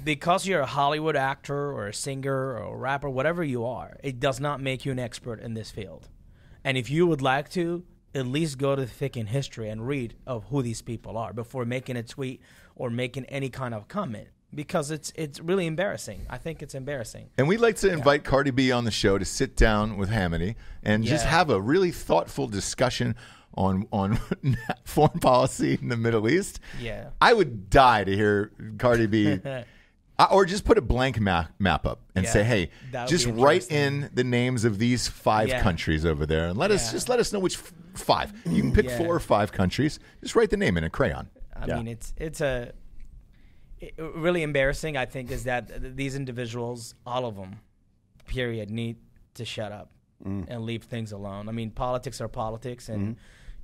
because you're a Hollywood actor or a singer or a rapper, whatever you are, it does not make you an expert in this field. And if you would like to, at least go to the thick in history and read of who these people are before making a tweet or making any kind of comment. Because it's it's really embarrassing. I think it's embarrassing. And we'd like to invite Cardi B on the show to sit down with Hamidi and just have a really thoughtful discussion on on foreign policy in the Middle East. Yeah. I would die to hear Cardi B. Uh, Or just put a blank map, map up and Yeah, say, "Hey, that would just write in the names of these five Yeah. countries over there, and let us just let us know which f- five. You can pick Yeah. four or five countries. Just write the name in a crayon. I Yeah. mean, it's it's a it, really embarrassing. I think is that these individuals, all of them, period, need to shut up and leave things alone. I mean, politics are politics, and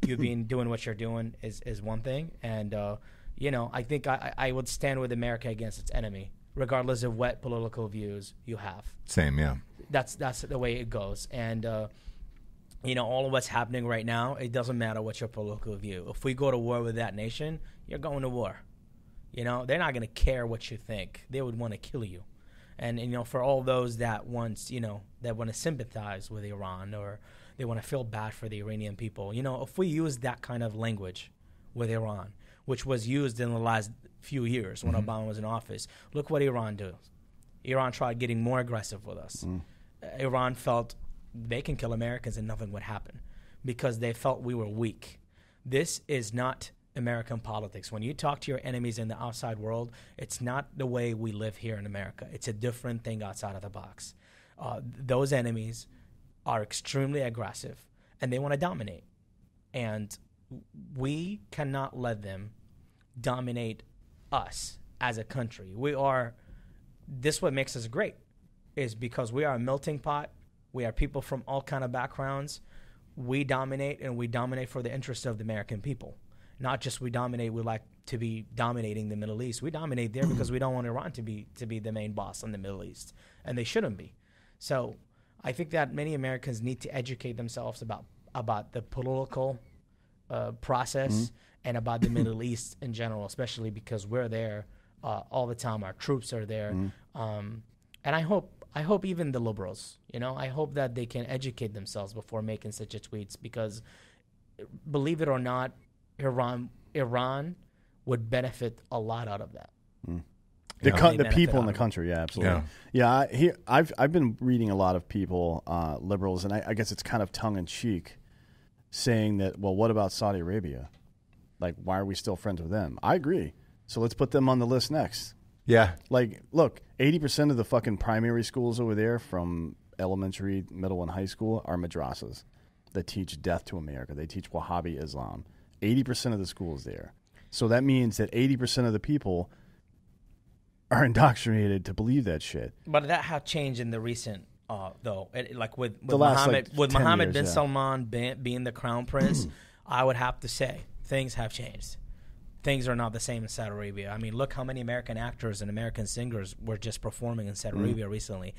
you being doing what you're doing is is one thing. And uh, you know, I think I, I I would stand with America against its enemy, regardless of what political views you have Same, yeah. that's that's the way it goes. And uh, you know, all of what's happening right now, it doesn't matter what your political view. If we go to war with that nation, you're going to war. You know, they're not going to care what you think. They would want to kill you. And, and you know, for all those that wants, you know, that want to sympathize with Iran or they want to feel bad for the Iranian people, you know, if we use that kind of language with Iran, which was used in the last few years when Obama was in office, look what Iran does. Iran tried getting more aggressive with us. Uh, Iran felt they can kill Americans and nothing would happen because they felt we were weak. This is not American politics. When you talk to your enemies in the outside world, it's not the way we live here in America. It's a different thing outside of the box. Uh, those enemies are extremely aggressive and they want to dominate. And we cannot let them dominate us as a country. We are this what makes us great is because we are a melting pot. We are people from all kind of backgrounds. We dominate and we dominate for the interest of the American people. Not just we dominate, we like to be dominating the Middle East. We dominate there because we don't want Iran to be to be the main boss in the Middle East. And they shouldn't be. So I think that many Americans need to educate themselves about about the political uh, process and about the Middle East in general, especially because we're there uh, all the time. Our troops are there, um, and I hope I hope even the liberals, you know, I hope that they can educate themselves before making such a tweets because, believe it or not, Iran Iran would benefit a lot out of that. The, Yeah. co- the people in the country, yeah, absolutely. Yeah. Yeah, I, here I've I've been reading a lot of people, uh, liberals, and I, I guess it's kind of tongue in cheek, saying that, well, what about Saudi Arabia? Like, why are we still friends with them? I agree. So let's put them on the list next. Yeah. Like, look, eighty percent of the fucking primary schools over there, from elementary, middle, and high school, are madrasas that teach death to America. They teach Wahhabi Islam. Eighty percent of the schools there. So that means that eighty percent of the people are indoctrinated to believe that shit. But that have changed in the recent, uh, though. It, like with, with The last, Mohammed, like, with 10 Mohammed years, bin yeah. Salman being, being the crown prince, I would have to say things have changed. Things are not the same in Saudi Arabia. I mean, look how many American actors and American singers were just performing in Saudi Arabia recently.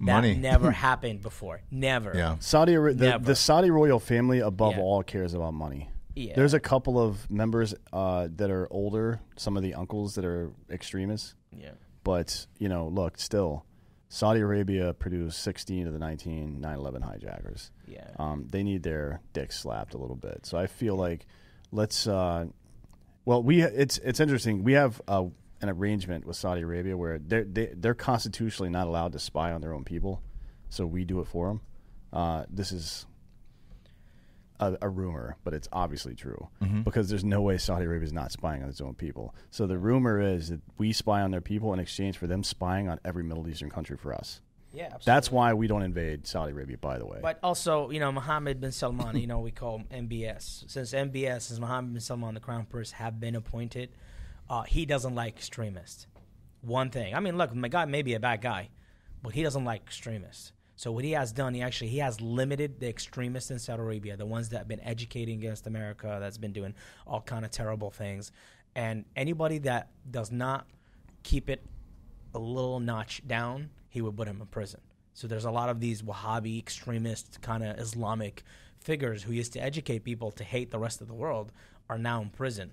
That Money. never happened before. Never. Yeah. Saudi Ara- the, Never. the Saudi royal family above Yeah. all cares about money. Yeah. There's a couple of members uh, that are older, some of the uncles that are extremists, Yeah. but you know, look, still, Saudi Arabia produced 16 of the 19 9/11 hijackers. Yeah. Um, they need their dicks slapped a little bit. So I feel like let's. Uh, well, we it's it's interesting. We have uh, an arrangement with Saudi Arabia where they're they, they're constitutionally not allowed to spy on their own people, so we do it for them. Uh, this is a, a rumor, but it's obviously true because there's no way Saudi Arabia is not spying on its own people. So the rumor is that we spy on their people in exchange for them spying on every Middle Eastern country for us. Yeah. Absolutely. That's why we don't invade Saudi Arabia. By the way, But also, you know, Mohammed bin Salman, you know, we call him MBS. Since MBS, since Mohammed bin Salman, the crown prince, have been appointed, uh, he doesn't like extremists. One thing. I mean, look, my guy may be a bad guy, but he doesn't like extremists. So what he has done, he actually he has limited the extremists in Saudi Arabia, the ones that have been educating against America, that's been doing all kind of terrible things, and anybody that does not keep it a little notch down, he would put him in prison. So there's a lot of these Wahhabi extremist kind of Islamic figures who used to educate people to hate the rest of the world are now in prison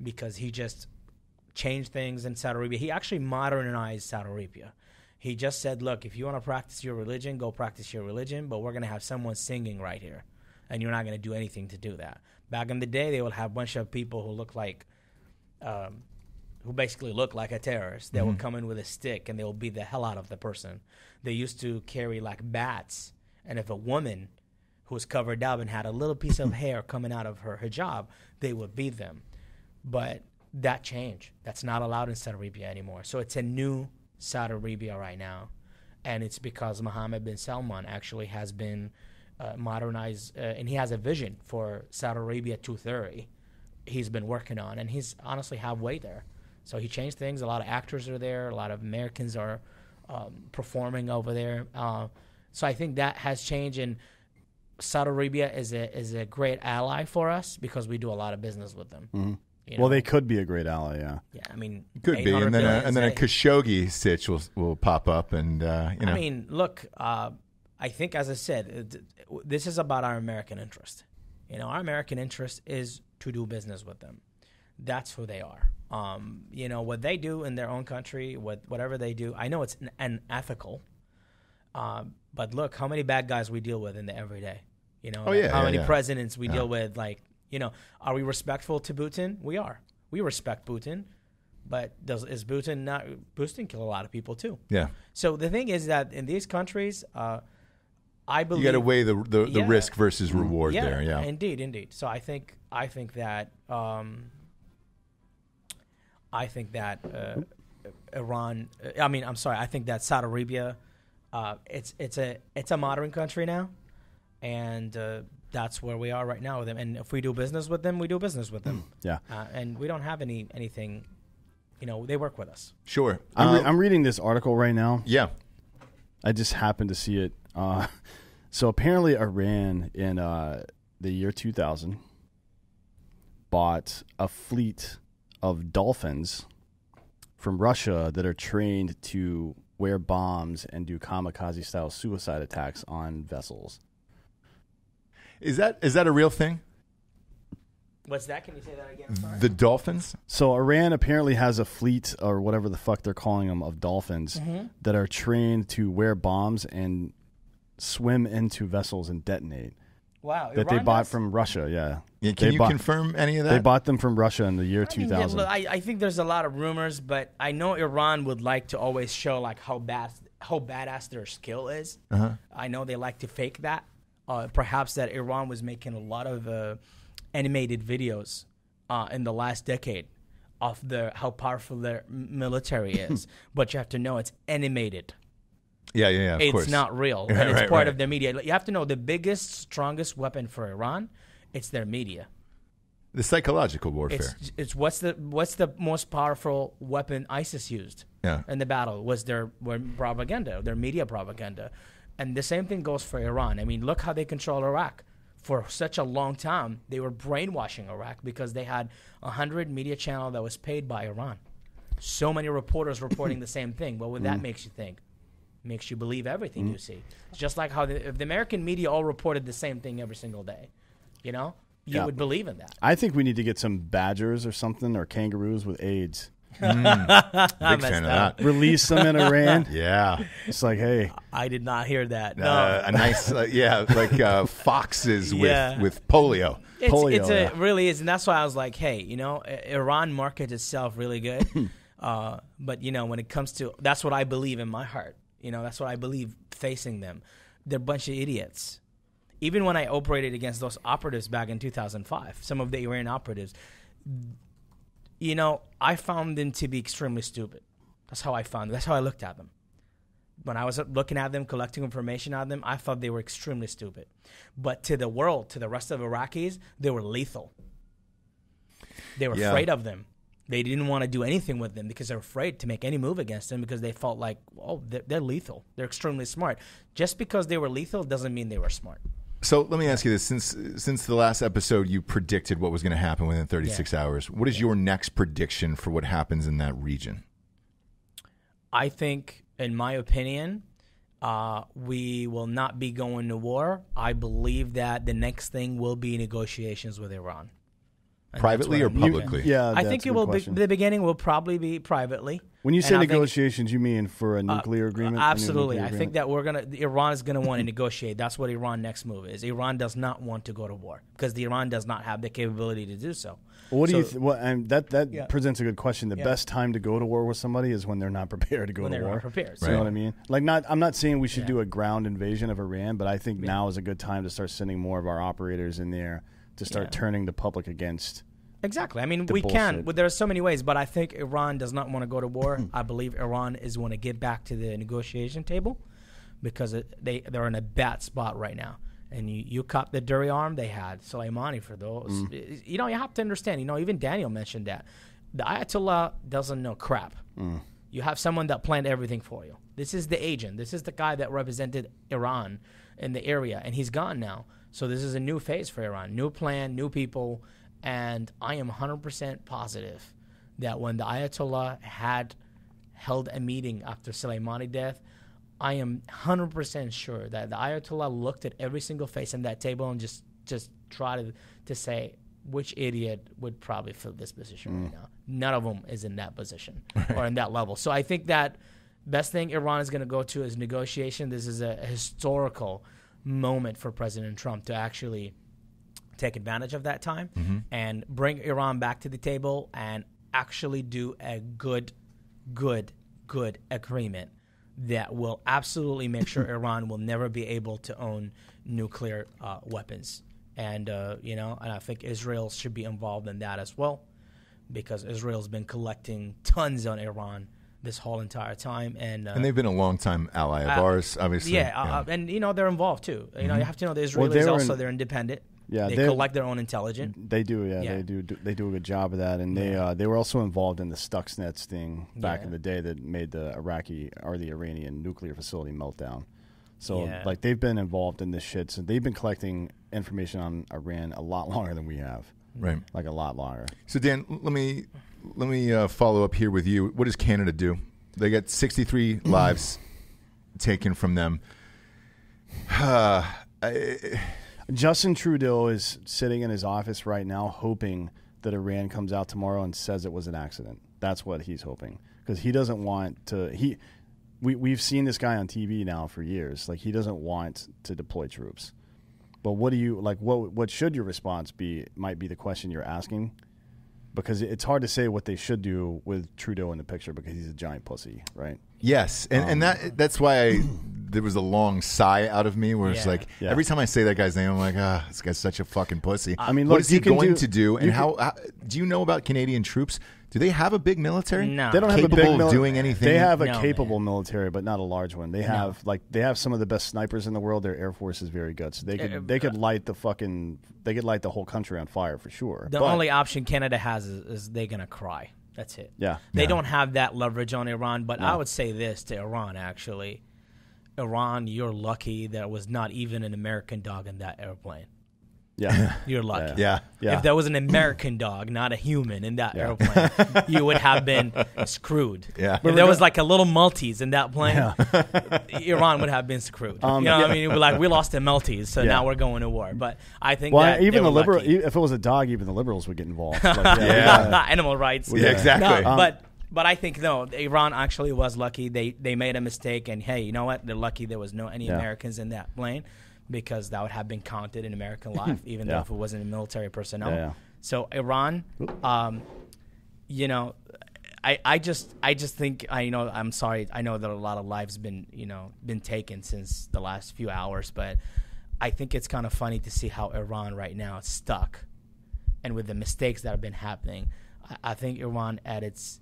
because he just changed things in Saudi Arabia. He actually modernized Saudi Arabia. He just said, "Look, if you want to practice your religion, go practice your religion, but we're going to have someone singing right here, and you're not going to do anything to do that." Back in the day, they would have a bunch of people who look like um, who basically look like a terrorist. They will come in with a stick and they will beat the hell out of the person. They used to carry like bats, and if a woman who was covered up and had a little piece of hair coming out of her hijab, they would beat them. But that changed. That's not allowed in Saudi Arabia anymore. So it's a new Saudi Arabia right now, and it's because Mohammed bin Salman actually has been uh, modernized, uh, and he has a vision for Saudi Arabia 230 he's been working on, and he's honestly halfway there. So he changed things. A lot of actors are there. A lot of Americans are um, performing over there. Uh, so I think that has changed, and Saudi Arabia is a is a great ally for us because we do a lot of business with them. Mm-hmm. well, know? they could be a great ally. Yeah. yeah, I mean, Could be, and then a, and then a Khashoggi sitch will will pop up, and uh, you know, I mean, look, uh, I think, as I said, it, this is about our American interest. You know, our American interest is to do business with them. That's who they are. Um, you know, what they do in their own country, what whatever they do, I know it's an, unethical. Um, but look, how many bad guys we deal with in the everyday. You know, Oh, like yeah, how yeah, many yeah. presidents we deal with. Like, you know, are we respectful to Putin? We are. We respect Putin, but does is Putin not? Putin kill a lot of people too. yeah, So the thing is that in these countries, uh, I you believe got to weigh the the, the Yeah. risk versus reward yeah, there. Yeah, indeed, indeed. So I think I think that um, I think that uh, Iran. I mean, I'm sorry. I think that Saudi Arabia. Uh, it's it's a it's a modern country now, and uh, that's where we are right now with them. And if we do business with them, we do business with them. Yeah. uh, and we don't have any anything. You know, they work with us. sure. I'm, re- Uh, I'm reading this article right now. yeah, I just happened to see it. Uh, so apparently, Iran in uh, the year 2000 bought a fleet of dolphins from Russia that are trained to wear bombs and do kamikaze style suicide attacks on vessels. is that is that a real thing? What's that? Can you say that again? Sorry. The dolphins? So Iran apparently has a fleet or whatever the fuck they're calling them of dolphins mm-hmm. that are trained to wear bombs and swim into vessels and detonate. Wow, that they bought does? from Russia. Yeah, Yeah, can They you bought- confirm any of that? They bought them from Russia in the year I mean, 2000. yeah, look, I, I think there's a lot of rumors, but I know Iran would like to always show like how bad how badass their skill is. Uh-huh. I know they like to fake that. Uh, perhaps that Iran was making a lot of uh, animated videos uh, in the last decade of the how powerful their military is. but you have to know it's animated. Yeah, yeah, yeah. Of it's course. not real, Right, and it's right, part right. of the media. You have to know the biggest, strongest weapon for Iran. It's their media. the psychological warfare. It's it's what's the what's the most powerful weapon ISIS used Yeah. in the battle was their were propaganda, their media propaganda, and the same thing goes for Iran. I mean, look how they control Iraq for such a long time. They were brainwashing Iraq because they had a hundred media channel that was paid by Iran. So many reporters reporting the same thing. What would Mm. that makes you think? Makes you believe everything you see. It's just like how the, if the American media all reported the same thing every single day, you know, you Yeah. would believe in that. I think we need to get some badgers or something or kangaroos with AIDS. Big messed fan of that. Release them in Iran. Yeah. It's like, hey, I did not hear that. No. Uh, a nice, uh, yeah, like uh, foxes with, Yeah. with polio. it's, polio, it's yeah. it really is, and that's why I was like, hey, you know, Iran markets itself really good, uh, but you know, when it comes to that's what I believe in my heart. You know, that's what I believe facing them. They're a bunch of idiots. Even when I operated against those operatives back in 2005, some of the Iranian operatives, you know, I found them to be extremely stupid. That's how I found. them. That's how I looked at them. When I was looking at them, collecting information on them, I thought they were extremely stupid. But to the world, to the rest of Iraqis, they were lethal. They were Yeah. afraid of them. They didn't want to do anything with them because they're afraid to make any move against them because they felt like, oh, they're, they're lethal. They're extremely smart. Just because they were lethal doesn't mean they were smart. So let me ask you this: since since the last episode, you predicted what was going to happen within 36 hours. What is your next prediction for what happens in that region? I think, in my opinion, uh, we will not be going to war. I believe that the next thing will be negotiations with Iran. And Privately or what I'm- publicly? yeah. I think a it will. Be, the beginning will probably be privately. when you And say I think- negotiations, you mean for a uh, nuclear agreement? Absolutely, nuclear I think that we're gonna. Iran is gonna want to negotiate. That's what Iran next move is. Iran does not want to go to war because the Iran does not have the capability to do so. Well, what do you? So- Th- what, and that that Yeah. presents a good question. The Yeah. best time to go to war with somebody is when they're not prepared to go When to they're not war. prepared. You know what I mean? Like, not. I'm not saying we should Yeah. do a ground invasion of Iran, but I think now is a good time to start sending more of our operators in there to start Yeah. turning the public against. Exactly. I mean, we can. bullshit. But there are so many ways. But I think Iran does not want to go to war. I believe Iran is want to get back to the negotiation table because it, they they're in a bad spot right now. And you, you caught the dirty arm they had Soleimani for those. Mm. You know, you have to understand. You know, even Daniel mentioned that the Ayatollah doesn't know crap. Mm. You have someone that planned everything for you. This is the agent. This is the guy that represented Iran in the area, and he's gone now. So this is a new phase for Iran. New plan, new people, and I am 100% positive that when the Ayatollah had held a meeting after Soleimani death, I am 100% sure that the Ayatollah looked at every single face in that table and just just tried to, to say which idiot would probably fill this position right mm. now. None of them is in that position or in that level. So I think that best thing Iran is going to go to is negotiation. This is a historical moment for President Trump to actually take advantage of that time and bring Iran back to the table and actually do a good, good, good agreement that will absolutely make sure Iran will never be able to own nuclear uh, weapons. And uh, you know, and I think Israel should be involved in that as well, because Israel's been collecting tons on Iran this whole entire time, and uh, And they've been a long time ally of uh, ours, obviously. yeah, uh, and you know they're involved too. You know, you have to know the Israelis they were also in- they're independent. Yeah, they collect their own intelligence. They do, yeah, Yeah. They do, do. They do a good job of that, and they uh, they were also involved in the Stuxnet thing back Yeah. in the day that made the Iraqi or the Iranian nuclear facility meltdown. So Yeah. like they've been involved in this shit. So they've been collecting information on Iran a lot longer than we have. Right. Like a lot longer. So Dan, let me let me uh, follow up here with you. What does Canada do? They got 63 lives taken from them. Uh, I- Justin Trudeau is sitting in his office right now, hoping that Iran comes out tomorrow and says it was an accident. That's what he's hoping because he doesn't want to. He, we we've seen this guy on TV now for years. Like he doesn't want to deploy troops. But what do you like? What what should your response be? Might be the question you're asking, because it's hard to say what they should do with Trudeau in the picture because he's a giant pussy, right? Yes, and, and that that's why I, there was a long sigh out of me where it's Yeah. like Yeah. every time I say that guy's name, I'm like, ah, this guy's such a fucking pussy. I mean, what look, is he going do- to do? And you how, how do you know about Canadian troops? Do they have a big military? No. They don't have a Capable big of mili- doing anything? They have a No, capable military, but not a large one. They have like they have some of the best snipers in the world. Their air force is very good, so they could Uh, they could light the fucking they could light the whole country on fire for sure. The But- only option Canada has is, is they're gonna cry. That's it. Yeah. They Yeah. don't have that leverage on Iran. But I would say this to Iran actually. Iran, you're lucky there was not even an American dog in that airplane. Yeah, You're lucky. Yeah. Yeah. If there was an American dog, not a human, in that Yeah. airplane, you would have been screwed. Yeah. If there was like a little Maltese in that plane, Iran would have been screwed. Um, you know, what. I mean, It would like we lost the Maltese, so Yeah. now we're going to war. But I think Well, that they even the liberal, lucky. if it was a dog, even the liberals would get involved. Like, yeah, Yeah. animal rights. Yeah, exactly. No, Um, but but I think no, Iran actually was lucky. They they made a mistake, and hey, you know what? They're lucky there was no any Yeah. Americans in that plane because that would have been counted in American life, even though if it wasn't a military personnel. Yeah, yeah. So Iran, um, you know. I, I just I just think I you know I'm sorry I know that a lot of lives been you know been taken since the last few hours but I think it's kind of funny to see how Iran right now is stuck and with the mistakes that have been happening, I, I think Iran at its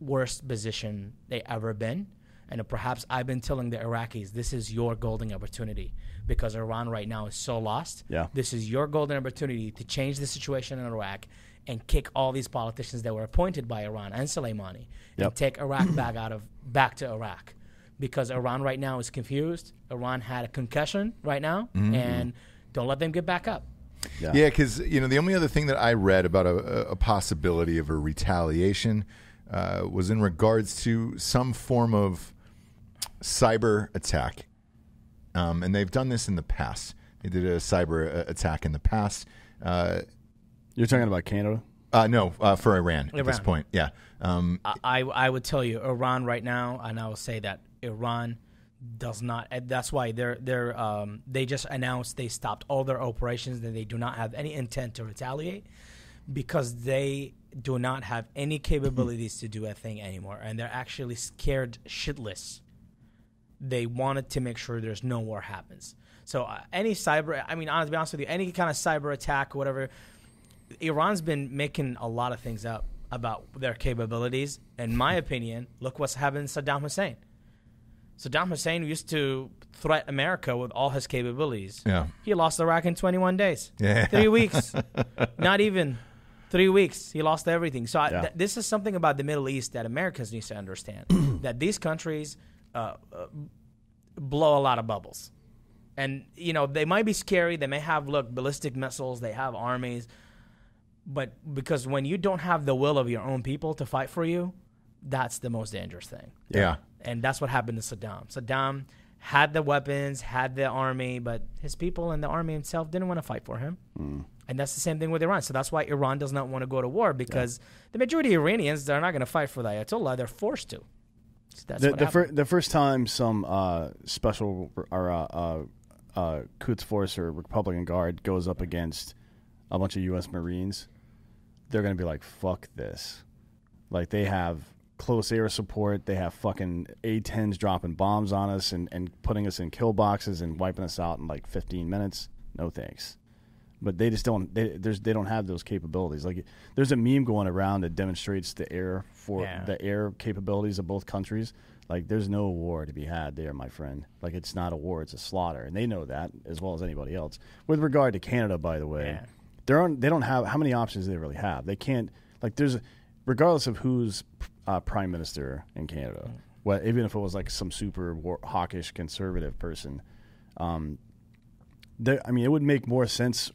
worst position they ever been. And perhaps I've been telling the Iraqis, this is your golden opportunity because Iran right now is so lost. Yeah. This is your golden opportunity to change the situation in Iraq and kick all these politicians that were appointed by Iran and Soleimani and take Iraq back out of back to Iraq. Because Iran right now is confused. Iran had a concussion right now, and don't let them get back up. yeah. Yeah, because you know the only other thing that I read about a, a possibility of a retaliation uh, was in regards to some form of cyber attack, um, and they've done this in the past. They did a cyber uh, attack in the past. Uh, You're talking about Canada. uh, no, uh, for Iran, at this point. Yeah, um, I, I would tell you Iran right now, and I will say that Iran does not. That's why they're they're um, they just announced they stopped all their operations and they do not have any intent to retaliate because they do not have any capabilities to do a thing anymore, and they're actually scared shitless. They wanted to make sure there's no war happens. So uh, any cyber, I mean, honestly, to be honest with you, any kind of cyber attack, or whatever, Iran's been making a lot of things up about their capabilities. In my opinion, look what's happened to Saddam Hussein. Saddam Hussein used to threat America with all his capabilities. Yeah. He lost Iraq in 21 days. Yeah. Three weeks. Not even three weeks. He lost everything. So I, Yeah. th- this is something about the Middle East that Americans need to understand. that these countries uh, blow a lot of bubbles. And, you know, they might be scary. They may have, look, ballistic missiles. They have armies. But because when you don't have the will of your own people to fight for you, that's the most dangerous thing. yeah. And that's what happened to Saddam. Saddam had the weapons, had the army, but his people and the army himself didn't want to fight for him. And that's the same thing with Iran. So that's why Iran does not want to go to war because the majority of Iranians they're not going to fight for the Ayatollah. They're forced to. So The, the, fir- the first time some uh, special or uh, uh, uh, Quds Force or Republican Guard goes up against a bunch of U.S. Marines, they're going to be like, "Fuck this!" Like they have close air support. They have fucking A-10s dropping bombs on us and, and putting us in kill boxes and wiping us out in like 15 minutes. No thanks. But they just don't. They, there's they don't have those capabilities. Like there's a meme going around that demonstrates the air for Yeah. the air capabilities of both countries. Like there's no war to be had there, my friend. Like it's not a war; it's a slaughter, and they know that as well as anybody else. With regard to Canada, by the way, Yeah. there aren't. They don't have how many options do they really have. They can't. Like there's, regardless of who's uh, prime minister in Canada, what even if it was like some super war, hawkish conservative person, um, I mean, it would make more sense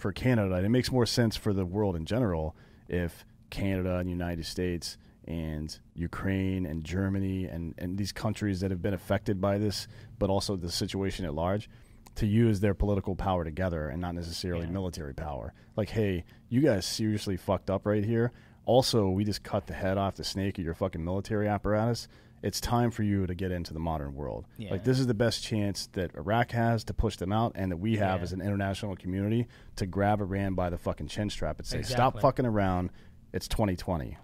for Canada. and It makes more sense for the world in general if Canada and United States and Ukraine and Germany and, and these countries that have been affected by this, but also the situation at large, to use their political power together and not necessarily military power. Like, hey, you guys seriously fucked up right here. Also, we just cut the head off the snake of your fucking military apparatus, it's time for you to get into the modern world. Yeah. Like this is the best chance that Iraq has to push them out, and that we have Yeah. as an international community to grab Iran by the fucking chin strap and say, "Stop fucking around." It's 2020.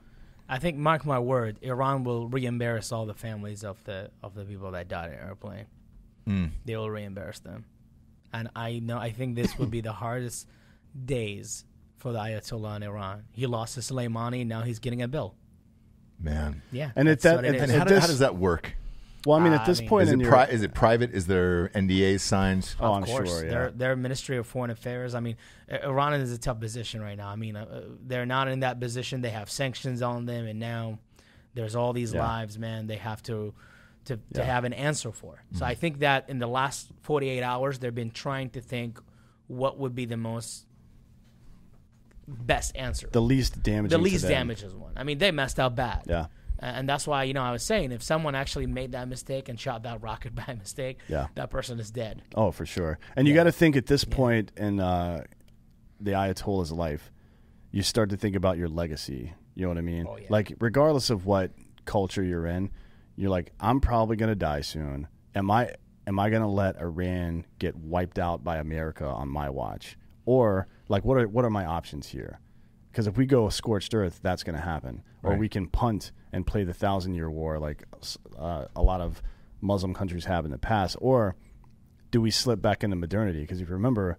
I think, mark my word, Iran will re-embarrass all the families of the of the people that died in airplane. Hmm. They will re-embarrass them, and I know. I think this would be the hardest days for the Ayatollah in Iran. He lost his Soleimani, now he's getting a bill. Man. Yeah, And that's at that- it and is. And At how, do- how does that work? Well, I mean, I at this mean- point Is in it, your pri- is it private? Is there NDAs signed? Oh, of I'm course, sure, yeah. their their Ministry of Foreign Affairs. I mean, Iran is a tough position right now. I mean, uh, uh, they're not in that position. They have sanctions on them, and now there's all these Yeah. lives, man. They have to to, to Yeah. have an answer for. So Mm-hmm. I think that in the last 48 hours, they've been trying to think what would be the most best answer, the least damaging. the least damages one. I mean, they messed up bad. Yeah. And that's why, you know, I was saying if someone actually made that mistake and shot that rocket by mistake, Yeah. that person is dead. Oh, for sure. And you got to think at this point in uh, the Ayatollah's life, you start to think about your legacy. You know what I mean? Oh, yeah. Like, regardless of what culture you're in, you're like, I'm probably going to die soon. Am I? Am I going to let Iran get wiped out by America on my watch? Or like, what are what are my options here? Because if we go scorched earth, that's going to happen. Or Right. we can punt and play the thousand year war like uh, a lot of Muslim countries have in the past. Or do we slip back into modernity? Because if you remember,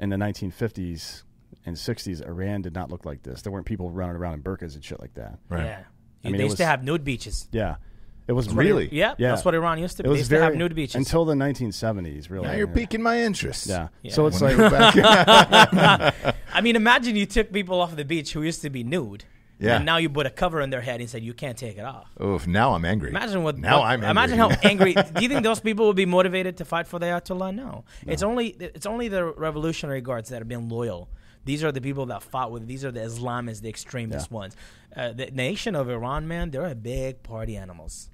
in the 1950s and 60s, Iran did not look like this. There weren't people running around in burqas and shit like that. Right. Yeah. I mean, they it used to have nude beaches. Yeah, it was Really? Yeah, Yeah. that's what Iran used to It be. They was used very to have nude beaches. until the 1970s. Really, Now you're piquing my interest. Yeah. Yeah. So it's Wanna like? I mean, imagine you took people off the beach who used to be nude. Yeah. And now you put a cover on their head and said you can't take it off. Oof, now I'm angry. Imagine what. Now what- I'm angry. Imagine how angry. Do you think those people would be motivated to fight for the Ayatollah? No. It's only it's only the Revolutionary Guards that have been loyal. These are the people that fought with. These are the Islamists, the extremist Yeah. ones. Uh, the nation of Iran, man, they're a big party animals.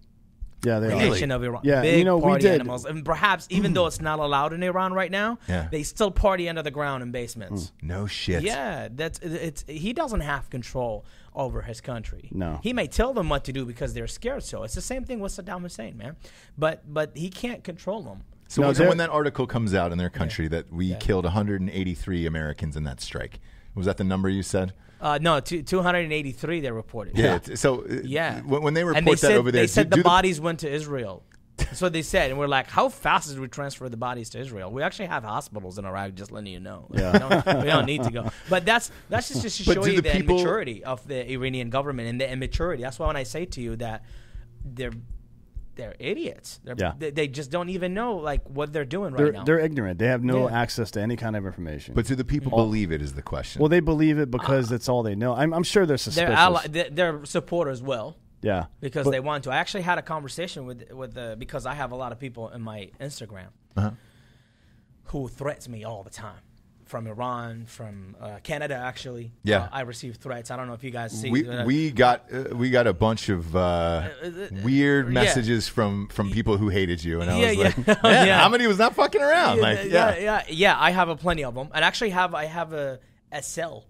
Yeah, they The are. nation of Iran, Yeah, big you know, we party did- animals, and perhaps even though it's not allowed in Iran right now, Yeah. they still party under the ground in basements. Mm. no shit. Yeah, that's it's. He doesn't have control over his country. No. he may tell them what to do because they're scared. So it's the same thing with Saddam Hussein, man. But but he can't control them. So, No, so they're- when that article comes out in their country that we killed 183 Americans in that strike, was that the number you said? Uh, no, two, 283 they reported. Yeah. it's- So uh, Yeah. when, when they report and they that said, over there, they said do- the do bodies went to Israel. That's what they said, and we're like, how fast did we transfer the bodies to Israel? We actually have hospitals in Iraq. Just letting you know, Yeah. we, don't, we don't need to go. But that's that's just, just to But show you the the people- immaturity of the Iranian government and the immaturity. That's why when I say to you that they're they're idiots. They're, Yeah. they, they just don't even know like what they're doing right They're, now. they're ignorant. They have no Yeah. access to any kind of information. But do the people believe it? Is the question? well, they believe it because that's all they know. I'm, I'm sure they're suspicious. their ally, their, their supporters will. yeah, because But- they want to. I actually had a conversation with with the because I have a lot of people in my Instagram Uh-huh. who threats me all the time from Iran, from uh, Canada. Actually, Yeah. Uh, I received threats. I don't know if you guys see. we uh, we got uh, we got a bunch of uh, weird yeah. messages from from people who hated you, and I Yeah, was yeah. like, man, Yeah. how many was not fucking around? yeah, like, yeah, yeah, yeah, yeah. I have a plenty of them, and actually have I have a a cell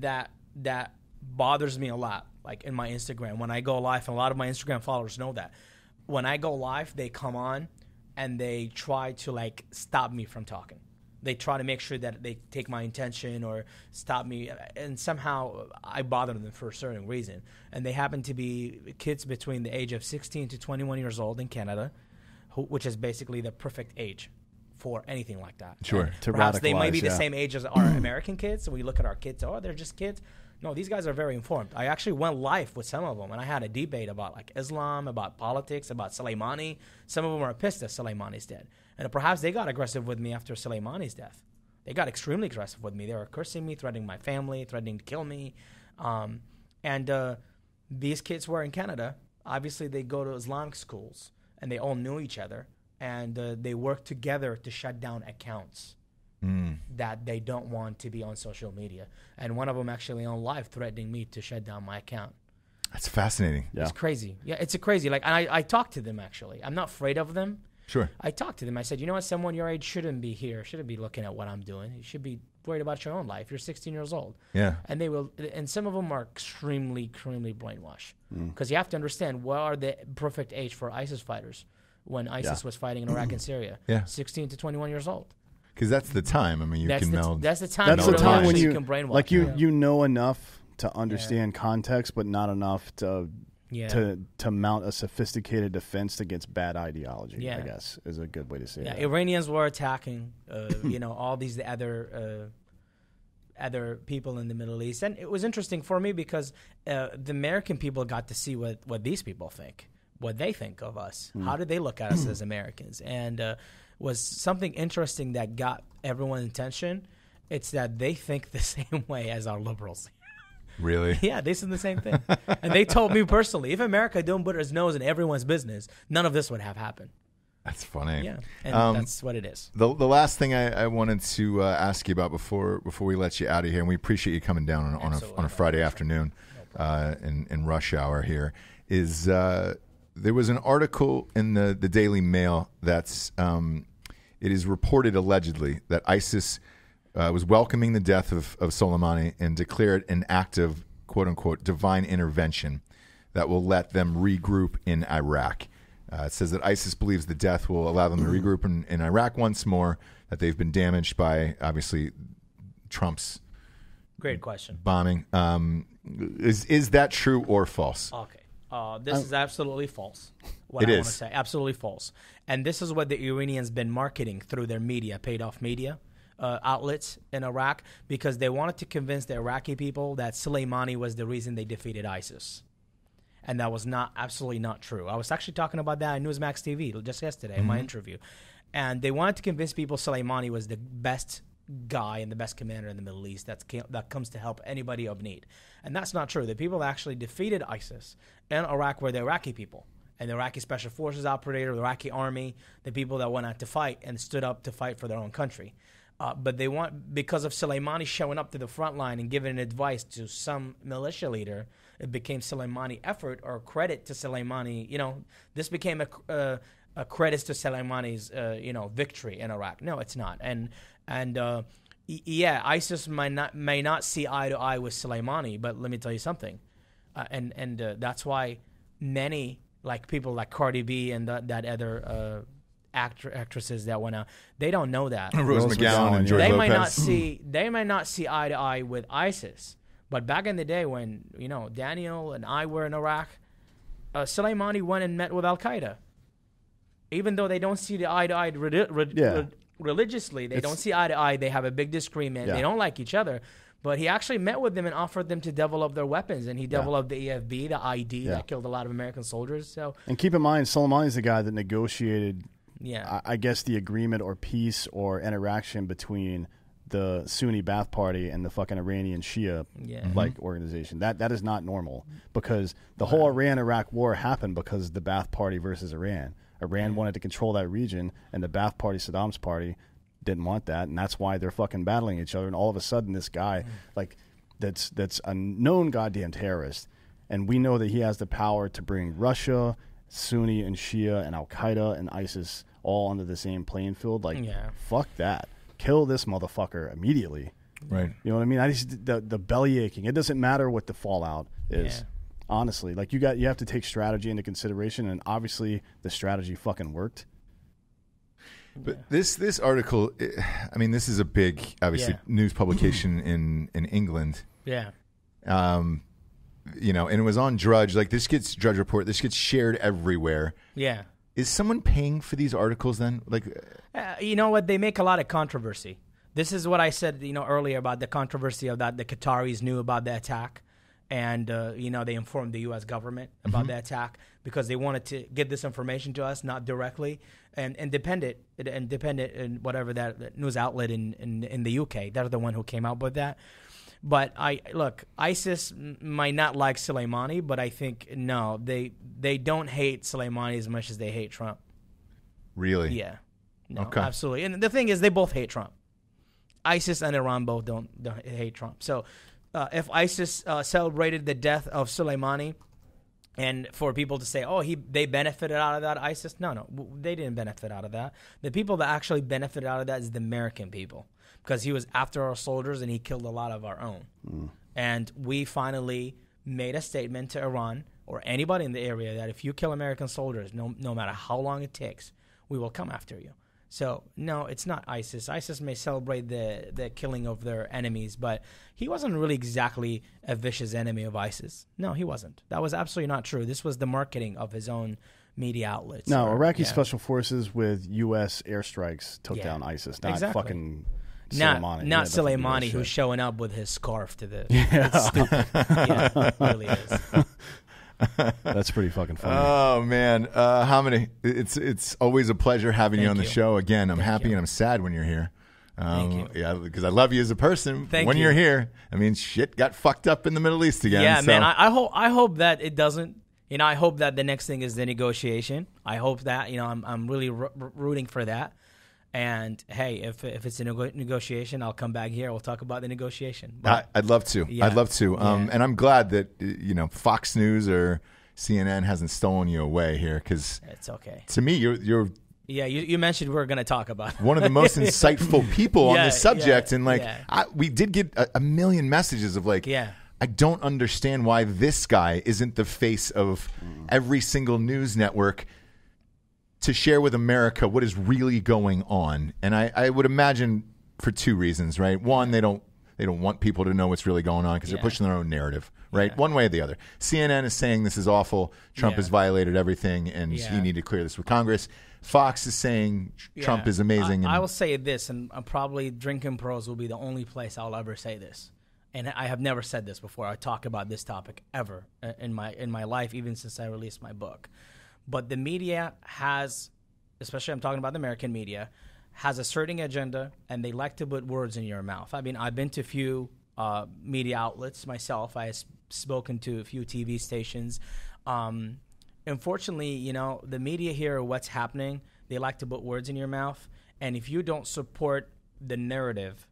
that that bothers me a lot. Like in my Instagram, when I go live, and a lot of my Instagram followers know that when I go live, they come on and they try to like stop me from talking. They try to make sure that they take my intention or stop me, and somehow I bother them for a certain reason. And they happen to be kids between the age of 16 to 21 years old in Canada, who, which is basically the perfect age for anything like that. Sure. And To perhaps they might be radicalize, the same age as our American kids. So we look at our kids, oh, they're just kids. No, these guys are very informed. I actually went live with some of them, and I had a debate about like Islam, about politics, about Soleimani. Some of them are pissed that Soleimani's dead, and perhaps they got aggressive with me after Soleimani's death. They got extremely aggressive with me. They were cursing me, threatening my family, threatening to kill me. Um, and uh, these kids were in Canada. Obviously, they go to Islamic schools, and they all knew each other, and uh, they work together to shut down accounts that they don't want to be on social media. And one of them actually on live threatening me to shut down my account. that's fascinating. Yeah. It's crazy. Yeah, it's a crazy. Like, and I, I talked to them actually. I'm not afraid of them. Sure. I talked to them. I said, you know what? Someone your age shouldn't be here. Shouldn't be looking at what I'm doing. You should be worried about your own life. You're 16 years old. Yeah. And they will, and some of them are extremely, extremely brainwashed. Mm. Because you have to understand what are the perfect age for ISIS fighters when ISIS Yeah. was fighting in Iraq and Syria. Yeah. 16 to 21 years old. Because that's the time. I mean, you that's can the, meld. That's the time. That's the time when actually you can brainwash. like you yeah. you know enough to understand context, but not enough to Yeah. to to mount a sophisticated defense against bad ideology. I guess is a good way to say Yeah, it. Iranians were attacking, uh, you know, all these other uh, other people in the Middle East, and it was interesting for me because uh, the American people got to see what what these people think, what they think of us. How do they look at us as Americans? And uh, was something interesting that got everyone's attention. It's that they think the same way as our liberals. Really? Yeah, they said the same thing. and they told me personally, if America don't put its nose in everyone's business, none of this would have happened. That's funny. Yeah, and Um, that's what it is. The, the last thing I, I wanted to uh, ask you about before before we let you out of here, and we appreciate you coming down on, on, a, on a Friday afternoon uh, in, in rush hour here, is uh, there was an article in the, the Daily Mail that's um, it is reported allegedly that ISIS uh, was welcoming the death of, of Soleimani and declared an act of quote unquote divine intervention that will let them regroup in Iraq. Uh, it says that ISIS believes the death will allow them to regroup in, in Iraq once more, that they've been damaged by obviously Trump's Great question. bombing. Um, is, is that true or false? Okay. Uh, this is absolutely false. What It I want to say, absolutely false. And this is what the Iranians been marketing through their media, paid off media uh, outlets in Iraq, because they wanted to convince the Iraqi people that Soleimani was the reason they defeated ISIS. And that was not absolutely not true. I was actually talking about that on Newsmax TV just yesterday in my interview. And they wanted to convince people Soleimani was the best guy and the best commander in the Middle East that's, that comes to help anybody of need. And that's not true. The people that actually defeated ISIS in Iraq were the Iraqi people and the Iraqi Special Forces operator, the Iraqi army, the people that went out to fight and stood up to fight for their own country. Uh, but they want because of Soleimani showing up to the front line and giving advice to some militia leader, it became Soleimani effort or credit to Soleimani. You know, this became a, uh, a credit to Soleimani's uh, you know victory in Iraq. No, it's not. And and uh, yeah, ISIS might not may not see eye to eye with Soleimani, but let me tell you something, uh, and and uh, that's why many like people like Cardi B and that, that other actor actresses that went out, they don't know that. Rose Rose McGowan McGowan, and yeah. George they Lopez. might not see they might not see eye to eye with ISIS, but back in the day when you know Daniel and I were in Iraq, uh, Soleimani went and met with Al Qaeda. Even though they don't see the eye to eye re- re- Yeah. re- religiously, they It's- don't see eye to eye. They have a big disagreement. Yeah. They don't like each other. But he actually met with them and offered them to develop their weapons, and he developed the EFP, the ID Yeah. that killed a lot of American soldiers. So And keep in mind, Soleimani's the guy that negotiated, yeah, I, I guess, the agreement or peace or interaction between the Sunni Baath Party and the fucking Iranian Shia Yeah. like mm-hmm. organization. That that is not normal because the whole Iran Iraq war happened because the Baath Party versus Iran. Iran wanted to control that region, and the Baath Party, Saddam's party, didn't want that, and that's why they're fucking battling each other. And all of a sudden, this guy, mm. like, that's that's a known goddamn terrorist, and we know that he has the power to bring Russia, Sunni and Shia, and Al Qaeda and ISIS all under the same playing field. Like, Yeah. fuck that, kill this motherfucker immediately. Right. You know what I mean? I just the the belly aching. It doesn't matter what the fallout is. Yeah. Honestly, like you got you have to take strategy into consideration, and obviously the strategy fucking worked. But this this article, eh, I mean, this is a big, obviously, Yeah. news publication in in England. yeah. Um, you know, and it was on Drudge. Like this gets Drudge Report. This gets shared everywhere. Yeah. Is someone paying for these articles? Then, like, Uh, you know what? They make a lot of controversy. This is what I said, you know, earlier about the controversy of that the Qataris knew about the attack, and uh, you know they informed the U.S. government about the attack because they wanted to get this information to us, not directly, and independent, independent, and whatever that, that news outlet in, in in the U.K. They're the one who came out with that. But I look, ISIS might not like Soleimani, but I think no, they they don't hate Soleimani as much as they hate Trump. really? Yeah. No, Okay. absolutely. And the thing is, they both hate Trump. ISIS and Iran both don't, don't hate Trump. So, uh, if ISIS uh, celebrated the death of Soleimani, And for people to say, "Oh, he they benefited out of that ISIS," no, no, they didn't benefit out of that. The people that actually benefited out of that is the American people, because he was after our soldiers and he killed a lot of our own. Mm. And we finally made a statement to Iran or anybody in the area that if you kill American soldiers, no no matter how long it takes, we will come after you. So no, it's not ISIS. ISIS may celebrate the the killing of their enemies, but he wasn't really exactly a vicious enemy of ISIS. No, he wasn't. That was absolutely not true. This was the marketing of his own media outlets. No, or- Iraqi yeah. special forces with U.S. airstrikes took Yeah. down ISIS, not Exactly. fucking not Soleimani. not Yeah, that's what you Soleimani who's showing up with his scarf to the. Yeah, it's stupid. yeah, it really is. That's pretty fucking funny. Oh man, uh, many? it's it's always a pleasure having you Thank on the you. show again. I'm happy you. and I'm sad when you're here. Um, Thank you. Yeah, because I love you as a person. Thank when you. are here, I mean, shit got fucked up in the Middle East again. yeah, so- man. I, I hope I hope that it doesn't. You know, I hope that the next thing is the negotiation. I hope that you know I'm I'm really r- r- rooting for that. And hey, if if it's a nego- negotiation, I'll come back here. We'll talk about the negotiation. But I, I'd love to. Yeah. I'd love to. Um, Yeah. And I'm glad that uh, you know Fox News or CNN hasn't stolen you away here because it's okay. to me you're you're Yeah, you, you mentioned we are going to talk about one of the most insightful people on Yeah, this subject, yeah, and like yeah. I, we did get a, a million messages of like, Yeah. I don't understand why this guy isn't the face of every single news network to share with America what is really going on. And I, I would imagine for two reasons, right? One, they don't they don't want people to know what's really going on because they're pushing their own narrative, right? Yeah. One way or the other. CNN is saying this is awful. Trump Yeah. has violated everything, and Yeah. you need to clear this with Congress. Fox is saying Trump Yeah. is amazing. I, and I will say this, and uh, probably Drinkin' Bros will be the only place I'll ever say this. And I have never said this before. I talk about this topic ever uh, in my in my life, even since I released my book. But the media has, especially I'm talking about the American media, has a certain agenda, and they like to put words in your mouth. I mean, I've been to a few uh, media outlets myself. I have spoken to a few TV stations. Um, unfortunately, you know, the media here, what's happening, they like to put words in your mouth. And if you don't support the narrative,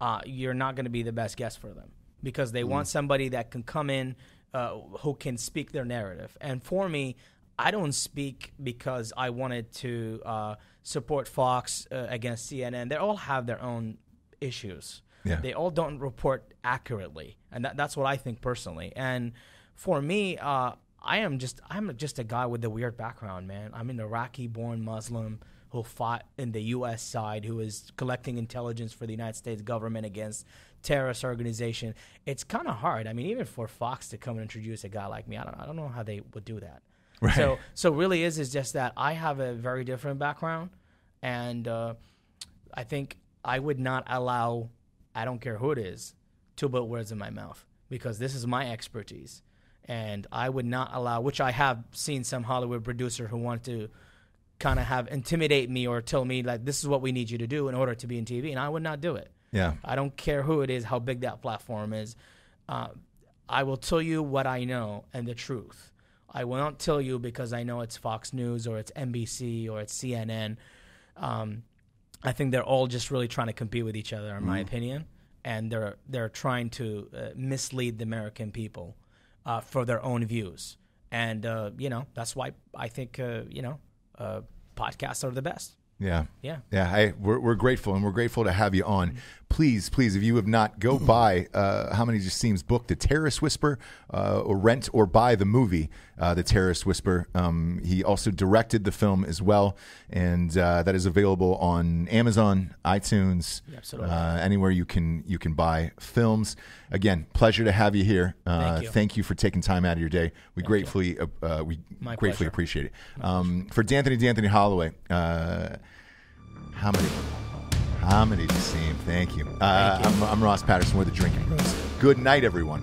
uh, you're not going to be the best guest for them because they want somebody that can come in uh, who can speak their narrative. And for me, I don't speak because I wanted to uh, support Fox uh, against CNN. They all have their own issues. Yeah. They all don't report accurately, and that, that's what I think personally. And for me, uh, I am just I'm just a guy with a weird background, man. I'm an Iraqi-born Muslim who fought in the U.S. side, who is collecting intelligence for the United States government against terrorist organization. It's kind of hard. I mean, even for Fox to come and introduce a guy like me, I don't I don't know how they would do that. Right. So so really is is just that I have a very different background, and uh, I think I would not allow I don't care who it is to put words in my mouth because this is my expertise, and I would not allow. Which I have seen some Hollywood producer who want to kind of have intimidate me or tell me like this is what we need you to do in order to be in TV, and I would not do it. Yeah. I don't care who it is, how big that platform is. Uh, I will tell you what I know and the truth. I not tell you because I know it's Fox News or it's NBC or it's CNN. Um, I think they're all just really trying to compete with each other, in my opinion, and they're they're trying to uh, mislead the American people uh, for their own views. And uh, you know that's why I think uh, you know uh, podcasts are the best. Yeah. Yeah. Yeah. I, we're, we're grateful and we're grateful to have you on. Please, please, if you have not, go buy uh, How Many Just Seems book, The Terrorist Whisperer, uh, or rent or buy the movie, uh, The Terrorist Whisperer. Um, he also directed the film as well, and uh, that is available on Amazon, iTunes, Absolutely. uh, anywhere you can you can buy films. Again, pleasure to have you here. Uh, Thank you. thank you for taking time out of your day. We gratefully uh, uh, we My gratefully pleasure. appreciate it. Um, for D'Anthony D'Anthony Holloway, uh, how many? How many do you seem? Thank you. Uh, Thank you. I'm, I'm Ross Patterson. We're the Drinkin' Bros. Good night, everyone.